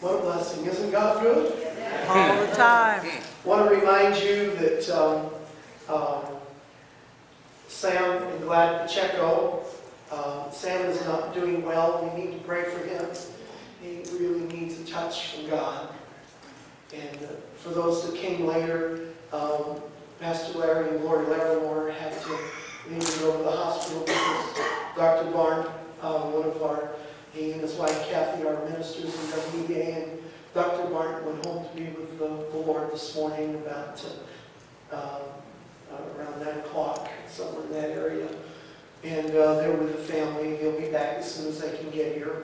What a blessing. Isn't God good? All the time. I want to remind you that um, um Sam and Glad Pacheco, uh, um, Sam is not doing well. We need to pray for him. He really needs a touch from God. And uh, for those that came later, um, Pastor Larry and Lori Larimore had to leave to go to the hospital because Dr. Barn, uh, one of our and his wife Kathy are ministers in WEA, and Dr. Barn went home to be with the the Lord this morning about uh, uh, around 9 o'clock, somewhere in that area. And uh, they're with the family. He'll be back as soon as they can get here.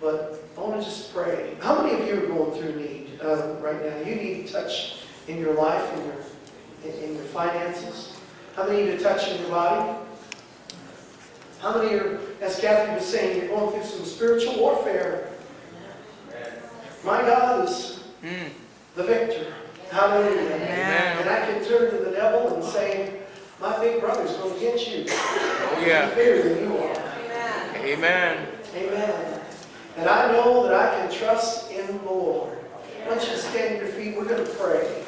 But I want to just pray. How many of you are going through need uh, right now? You need touch in your life, in your, in, in your finances. How many need a touch in your body? How many are, as Kathy was saying, you're going through some spiritual warfare? My God is hmm. the victor. Hallelujah. Amen. And I can turn to the devil and say, my big brother's going to get you. Oh, yeah. He's bigger than you are. Amen. Amen. And I know that I can trust in the Lord. Why don't you stand on your feet? We're going to pray.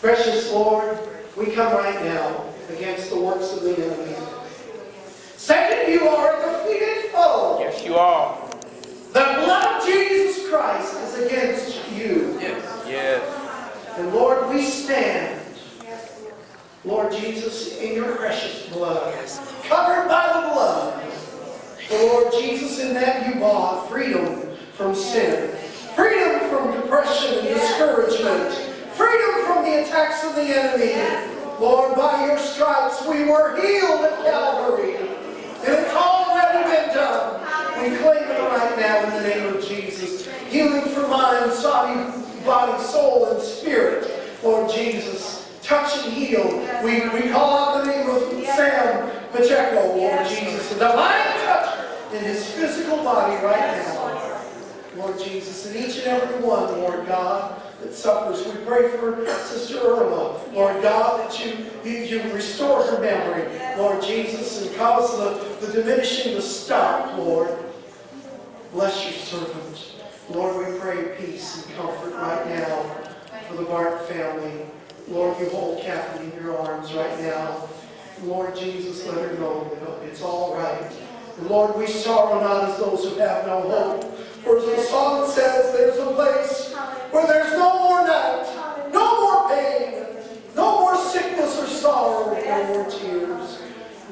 Precious Lord, we come right now against the works of the enemy. Second, you are a defeated foe. Yes, you are. The blood of Jesus Christ is against you. Yes. Yes. And Lord, we stand, Lord Jesus, in your precious blood, covered by the blood. The Lord Jesus, in that you bought freedom from sin, freedom from depression and discouragement, freedom from the attacks of the enemy. Lord, by your stripes we were healed at Calvary. And it's already been done. We claim it right now in the name of Jesus. Healing for mind, body, soul, and spirit. Lord Jesus, touch and heal. We, we call out the name of Sam Pacheco, Lord Jesus. A divine touch in his physical body right now. Lord Jesus, and each and every one, Lord God, that suffers. We pray for Sister Irma, Lord God, that you, you, restore her memory, Lord Jesus, and cause the, the diminishing to stop, Lord. Bless your servant. Lord, we pray peace and comfort right now for the Bart family. Lord, you hold Kathy in your arms right now. Lord Jesus, let her know that it's all right. Lord, we sorrow not as those who have no hope. For as the song says, there's a place where there's no more night, no more pain, no more sickness or sorrow, no more tears.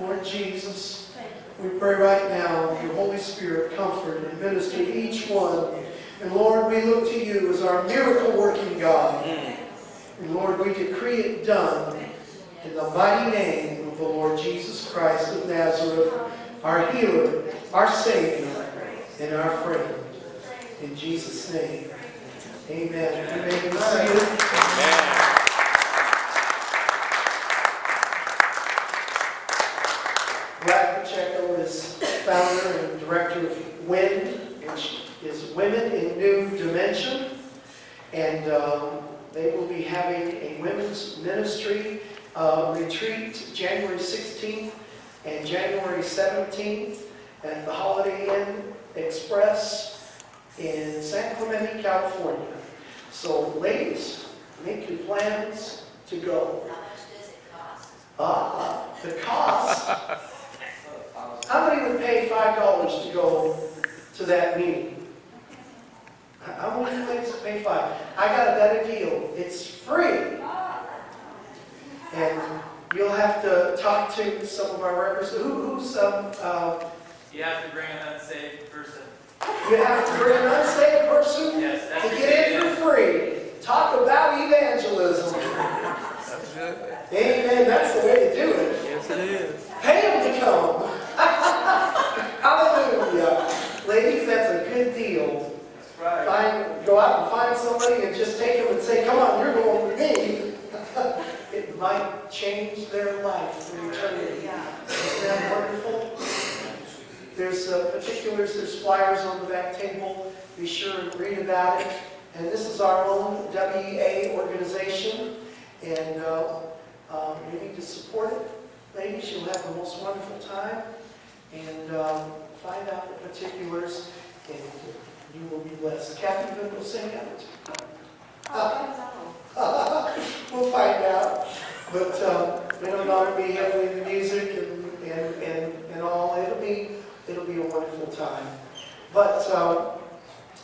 Lord Jesus, we pray right now, your Holy Spirit comfort and minister to each one. And Lord, we look to you as our miracle working God. And Lord, we decree it done in the mighty name of the Lord Jesus Christ of Nazareth, our healer, our Savior, and our friend. In Jesus' name, amen. You may be seated. Amen. Brad Pacheco is founder and director of WIND, which is Women in New Dimension. And um, they will be having a women's ministry uh, retreat January 16th and January 17th at the Holiday Inn Express in San Clemente, California. So ladies, make your plans to go. How much does it cost? Ah, the cost. How many would pay five dollars to go to that meeting? How many ladies would pay five? I got a better deal. It's free. And you'll have to talk to some of our representatives. Who, who's, some? uh, You have to bring an unsafe person. You have to bring an unsaved person Yes, to get in for free. Talk about evangelism. That's. Amen. That's the way to do it. Yes, it is. Pay them to come. Hallelujah. Ladies, that's a good deal. That's right. Find, go out and find somebody and just take them and say, come on, you're going with me. It might change their life for eternity. Isn't that wonderful? There's uh, particulars, there's flyers on the back table. Be sure and read about it. And this is our own WEA organization. And uh, um, you need to support it. Ladies, you'll have the most wonderful time. And um, find out the particulars, and you will be blessed. Kathy, going to sing it? We'll find out. But um, it'll not be heavily the music and, and, and, and all. It'll be, it'll be a wonderful time. But um,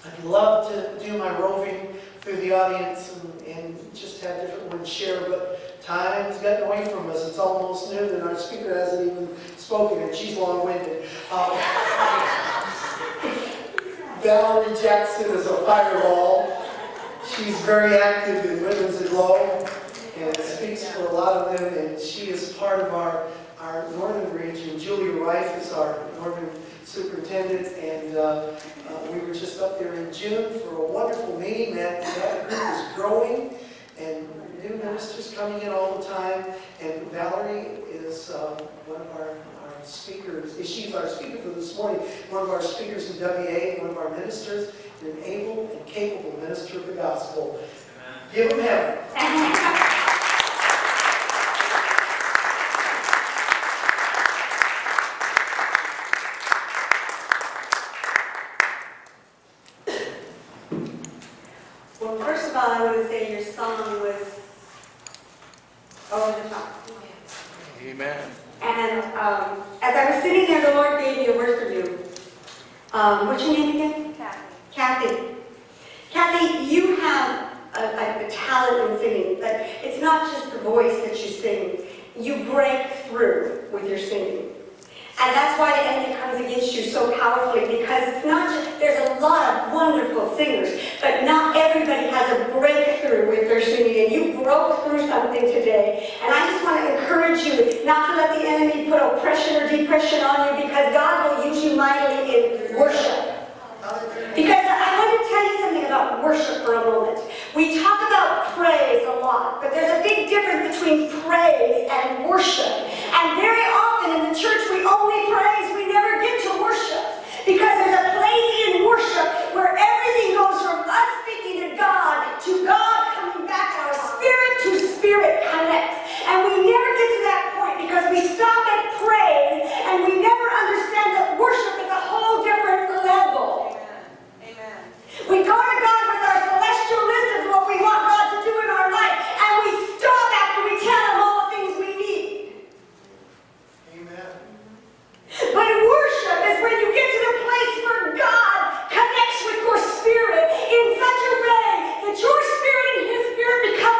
I'd love to do my roving through the audience and, and just have different ones share, but time's gotten away from us. It's almost noon and our speaker hasn't even spoken and she's long-winded. Um, Valerie Jackson is a fireball. She's very active in Women's Aglow and speaks for a lot of them, and she is part of our, our northern region. Julia Rife is our northern superintendent, and uh, uh, we were just up there in June for a wonderful meeting. That, that group is growing, and new ministers coming in all the time, and Valerie is uh, one of our, our speakers. She's our speaker for this morning, one of our speakers in WA, one of our ministers, an able and capable minister of the gospel. Give him heaven. Well, first of all, I want to say your song was over the top. Amen. And um, as I was sitting there, the Lord gave me a word for you. Um, what's your name again? Kathy. Kathy. Kathy, you have a, a, a talent in singing, but it's not just the voice that you sing. You break through with your singing. And that's why the enemy comes against you so powerfully because it's not just, there's a lot of wonderful singers, but not everybody has a breakthrough with their singing. And you broke through something today. And I just want to encourage you not to let the enemy put oppression or depression on you because God will use you mightily in worship. Because I want to tell you something about worship for a moment. We talk about praise a lot, but there's a big difference between praise and worship. And very often in the church we only praise, we never get to worship. Because there's a place in worship where everything goes from us speaking to God to God coming back our spirit to spirit connects. And we never get to that point because we stop at praise and we never understand that worship is a whole different. We go to God with our celestial list of what we want God to do in our life, and we stop after we tell Him all the things we need. Amen. But worship is when you get to the place where God connects with your spirit in such a way that your spirit and His spirit become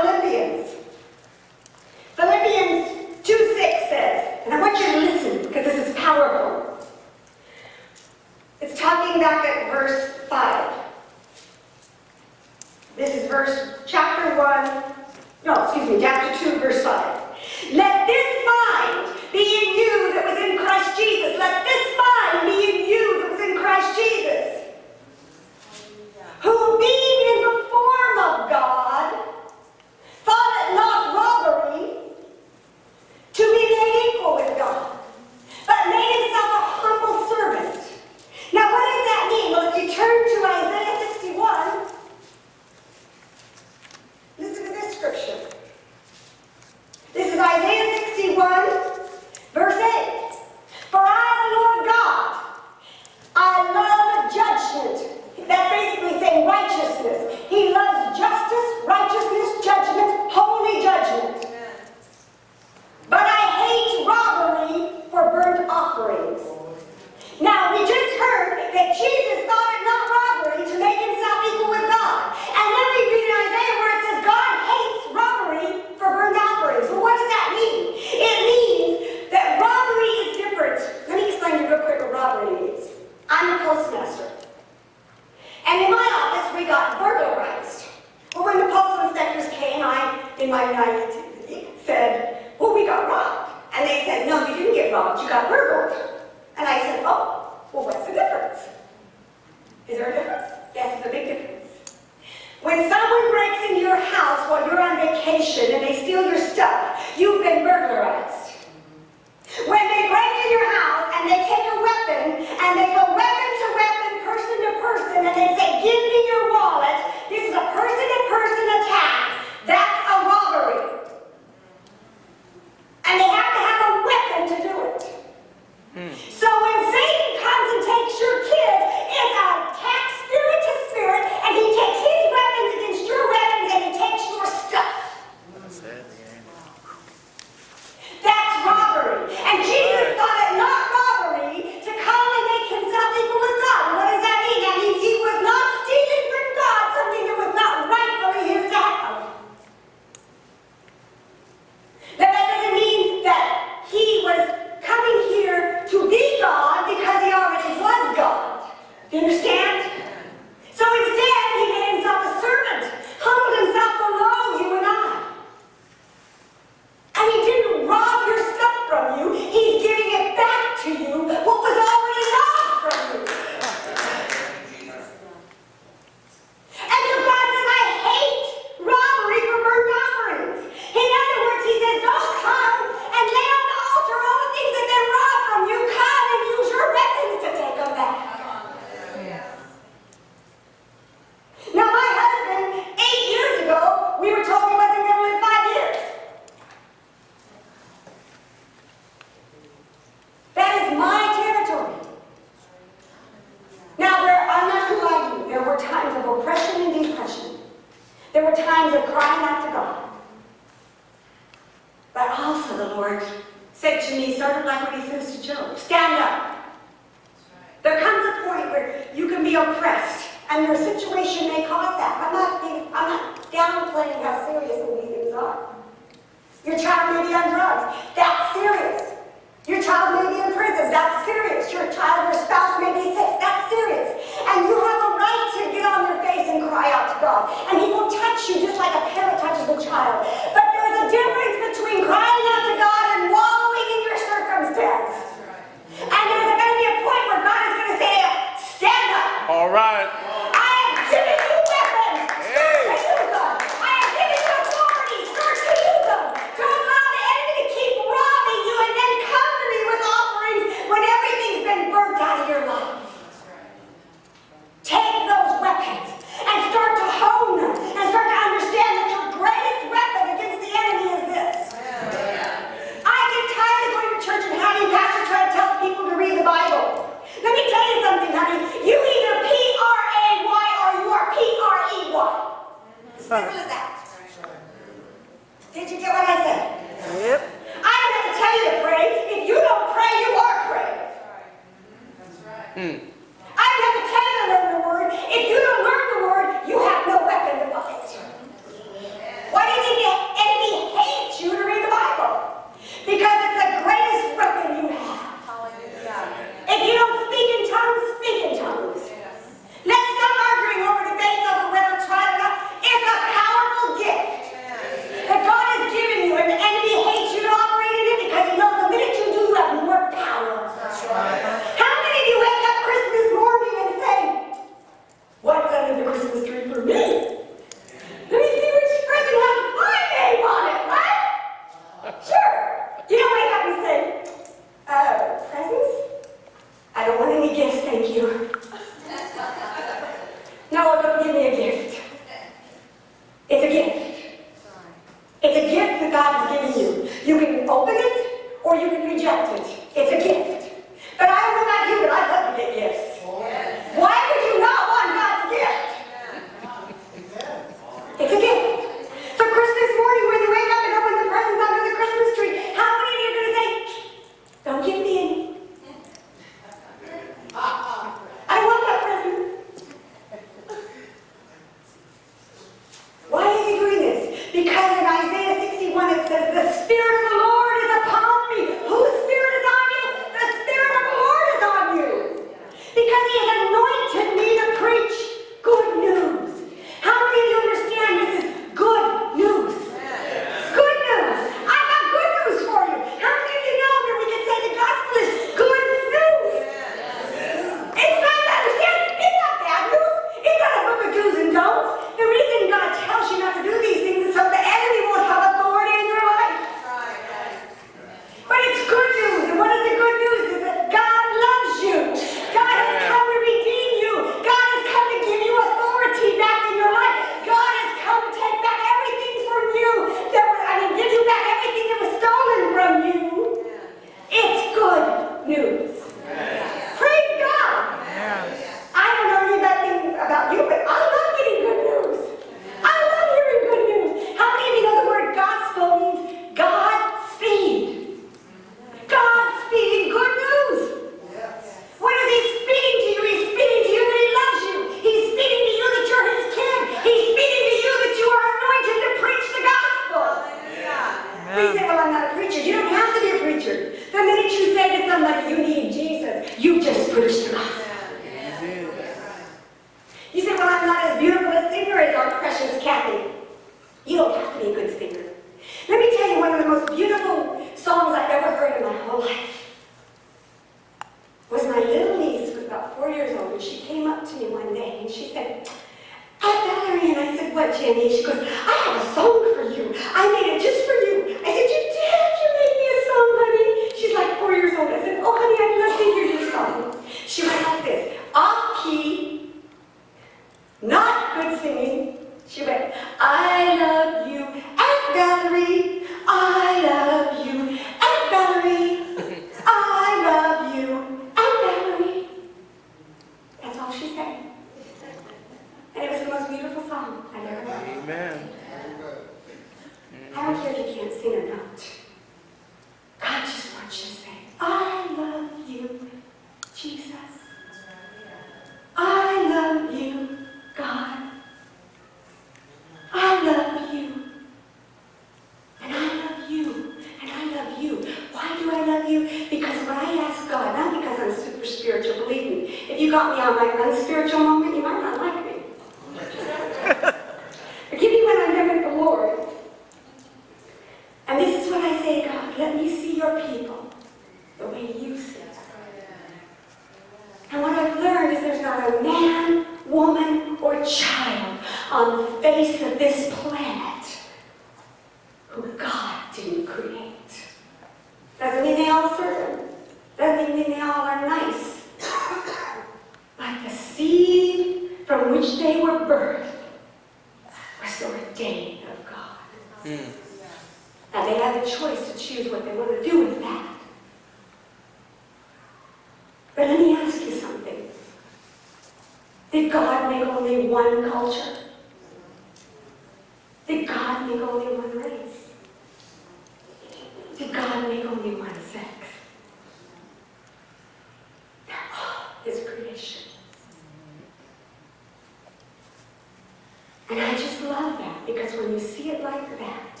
Because when you see it like that,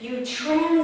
you transform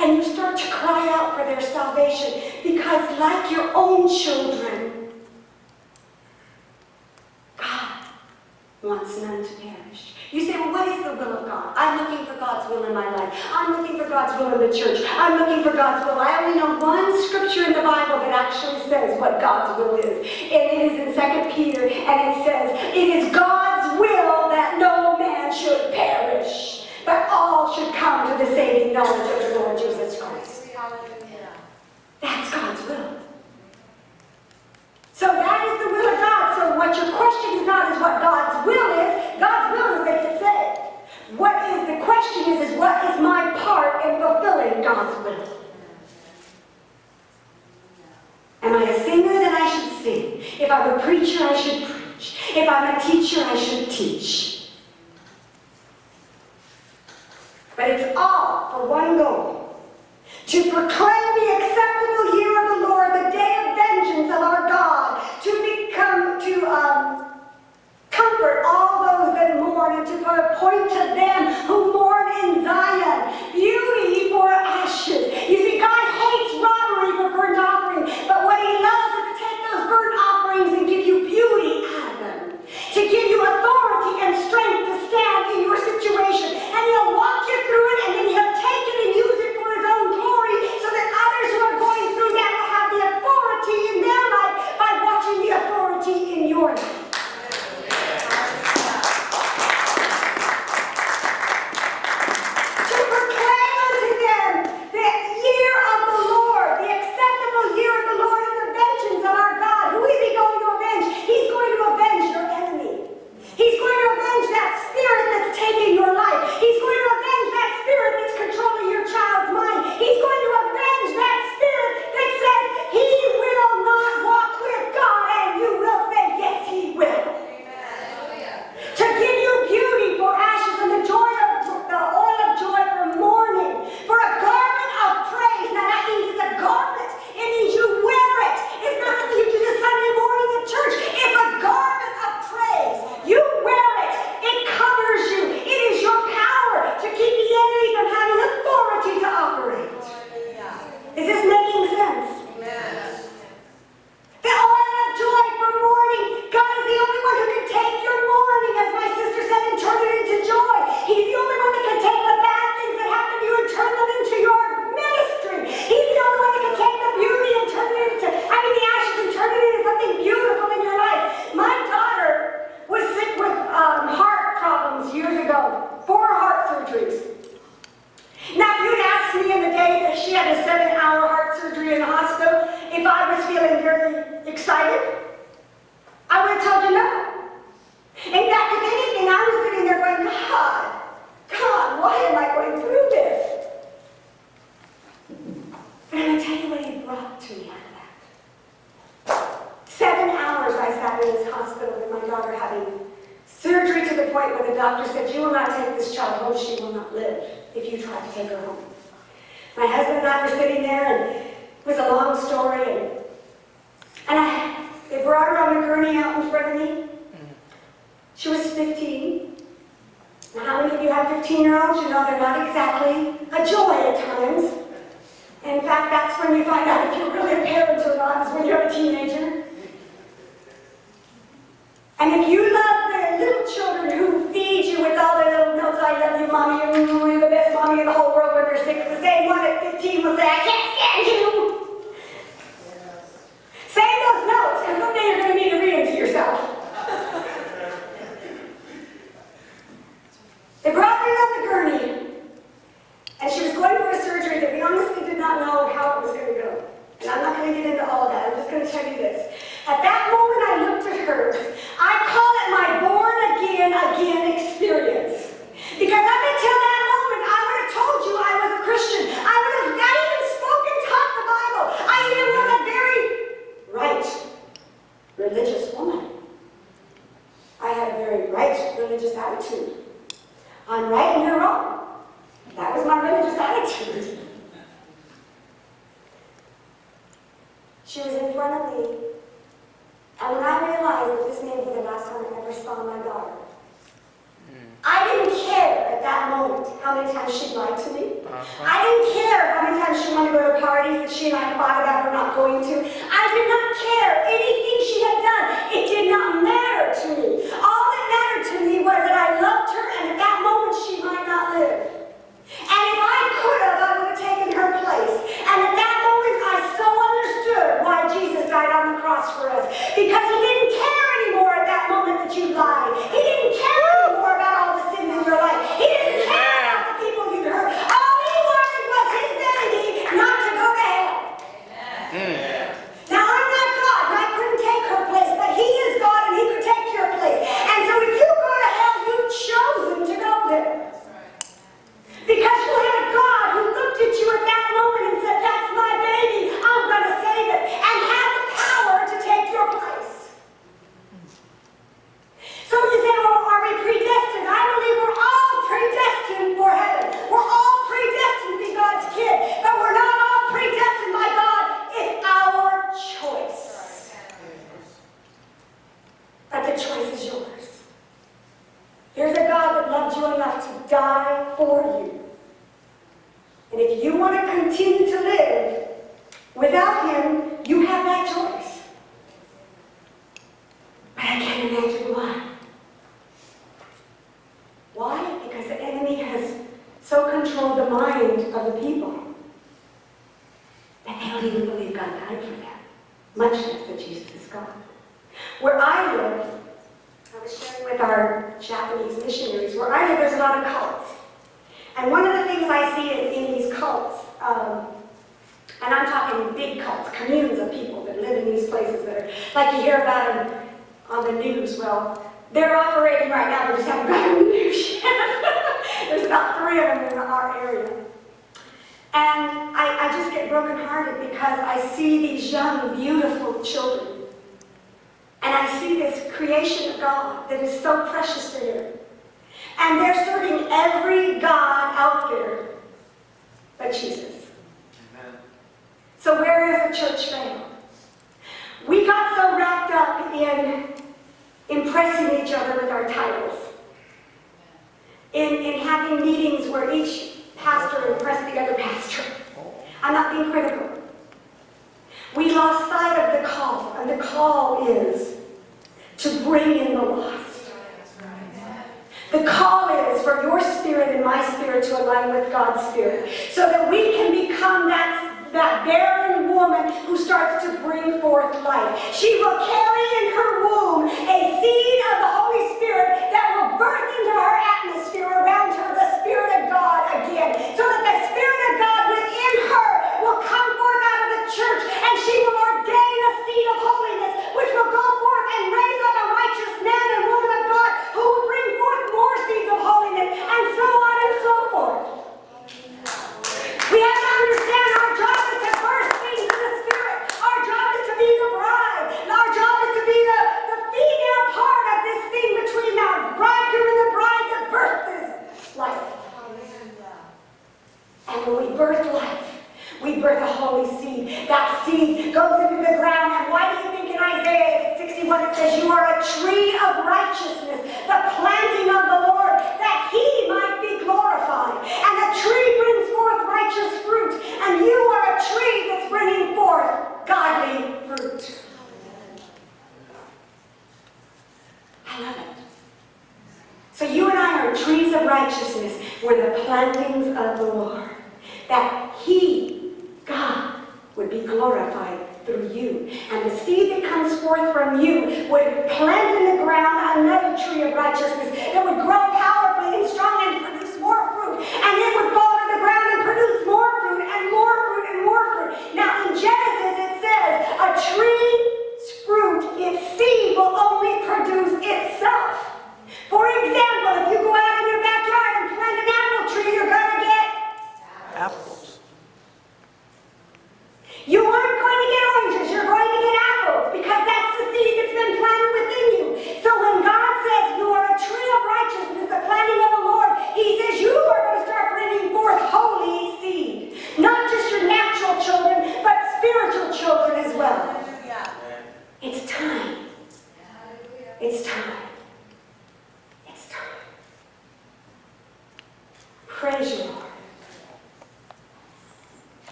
and you start to cry out for their salvation because like your own children, God wants none to perish. You say, well, what is the will of God? I'm looking for God's will in my life. I'm looking for God's will in the church. I'm looking for God's will. I only know one scripture in the Bible that actually says what God's will is. And it is in 2 Peter, and it says, it is God's will that no man should perish all should come to the saving knowledge of the Lord Jesus Christ. That's God's will. So that is the will of God. So what your question is not is what God's will is. God's will is that you say, What is the question is, is what is my part in fulfilling God's will? Am I a singer? Then I should sing. If I'm a preacher, I should preach. If I'm a teacher, I should teach. But it's all for one goal. To proclaim the acceptable year of the Lord, the day of vengeance of our God, to become, to um, comfort all those that mourn, and to appoint to them who mourn in Zion beauty for ashes. You see, God hates robbery for burnt offerings, but what he loves is to take those burnt offerings and give you beauty out of them, to give you authority and strength in your situation, and He'll walk you through it, and then He'll take it and use it for His own glory so that others who are going through that will have the authority in their life by watching the authority in your life.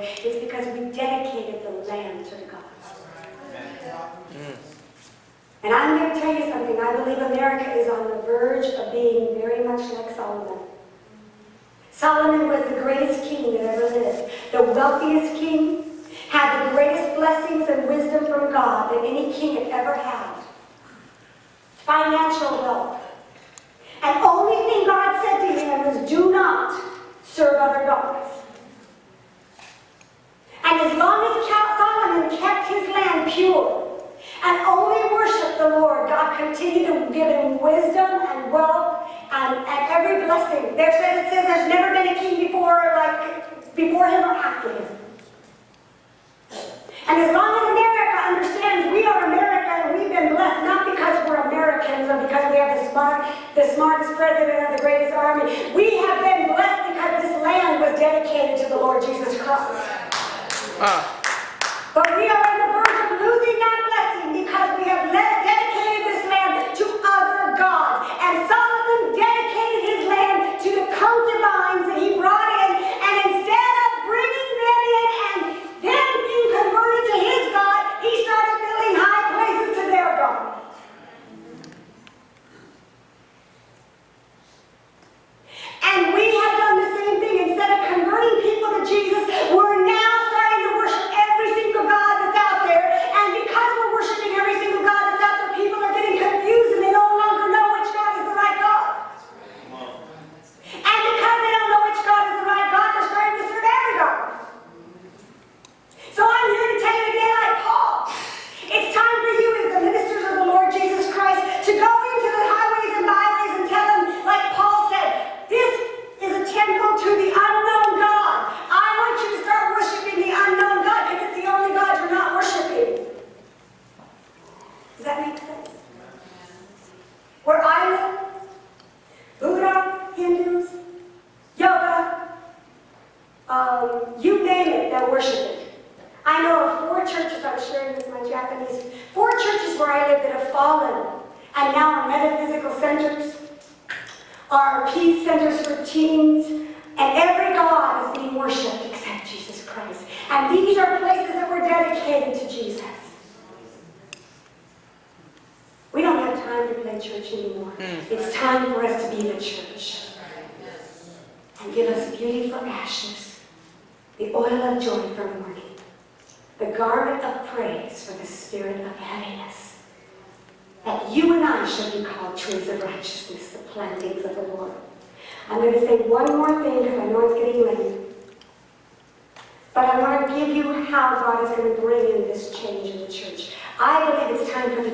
It's is because we dedicated the land to the gods. And I'm going to tell you something. I believe America is on the verge of being very much like Solomon. Solomon was the greatest king that ever lived, the wealthiest king, had the greatest blessings and wisdom from God that any king had ever had. Financial wealth. And only thing God said to him was, do not serve other gods. And as long as Solomon kept his land pure and only worshiped the Lord, God continued to give him wisdom and wealth and, and every blessing. There says it says there's never been a king before like before him or after him. And as long as America understands we are America and we've been blessed not because we're Americans or because we have the smart, the smartest president or the greatest army. We have been blessed because this land was dedicated to the Lord Jesus Christ. Uh. But we are on the verge of losing that blessing because we have led, dedicated this land to other gods. And Solomon dedicated his land to the concubines that he brought in. And instead of bringing them in and them being converted to his God, he started building high places to their God. And we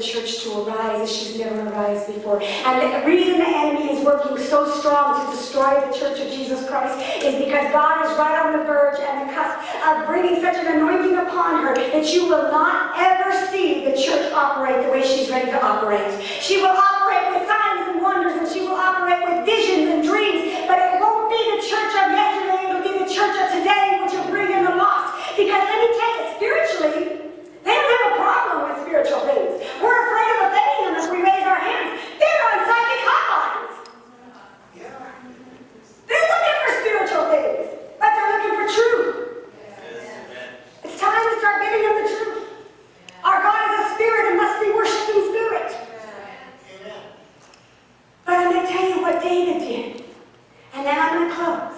church to arise as she's never arisen before. And the reason the enemy is working so strong to destroy the church of Jesus Christ is because God is right on the verge and the cusp of bringing such an anointing upon her that you will not ever see the church operate the way she's ready to operate. She will ordained it. And now I'm going to close.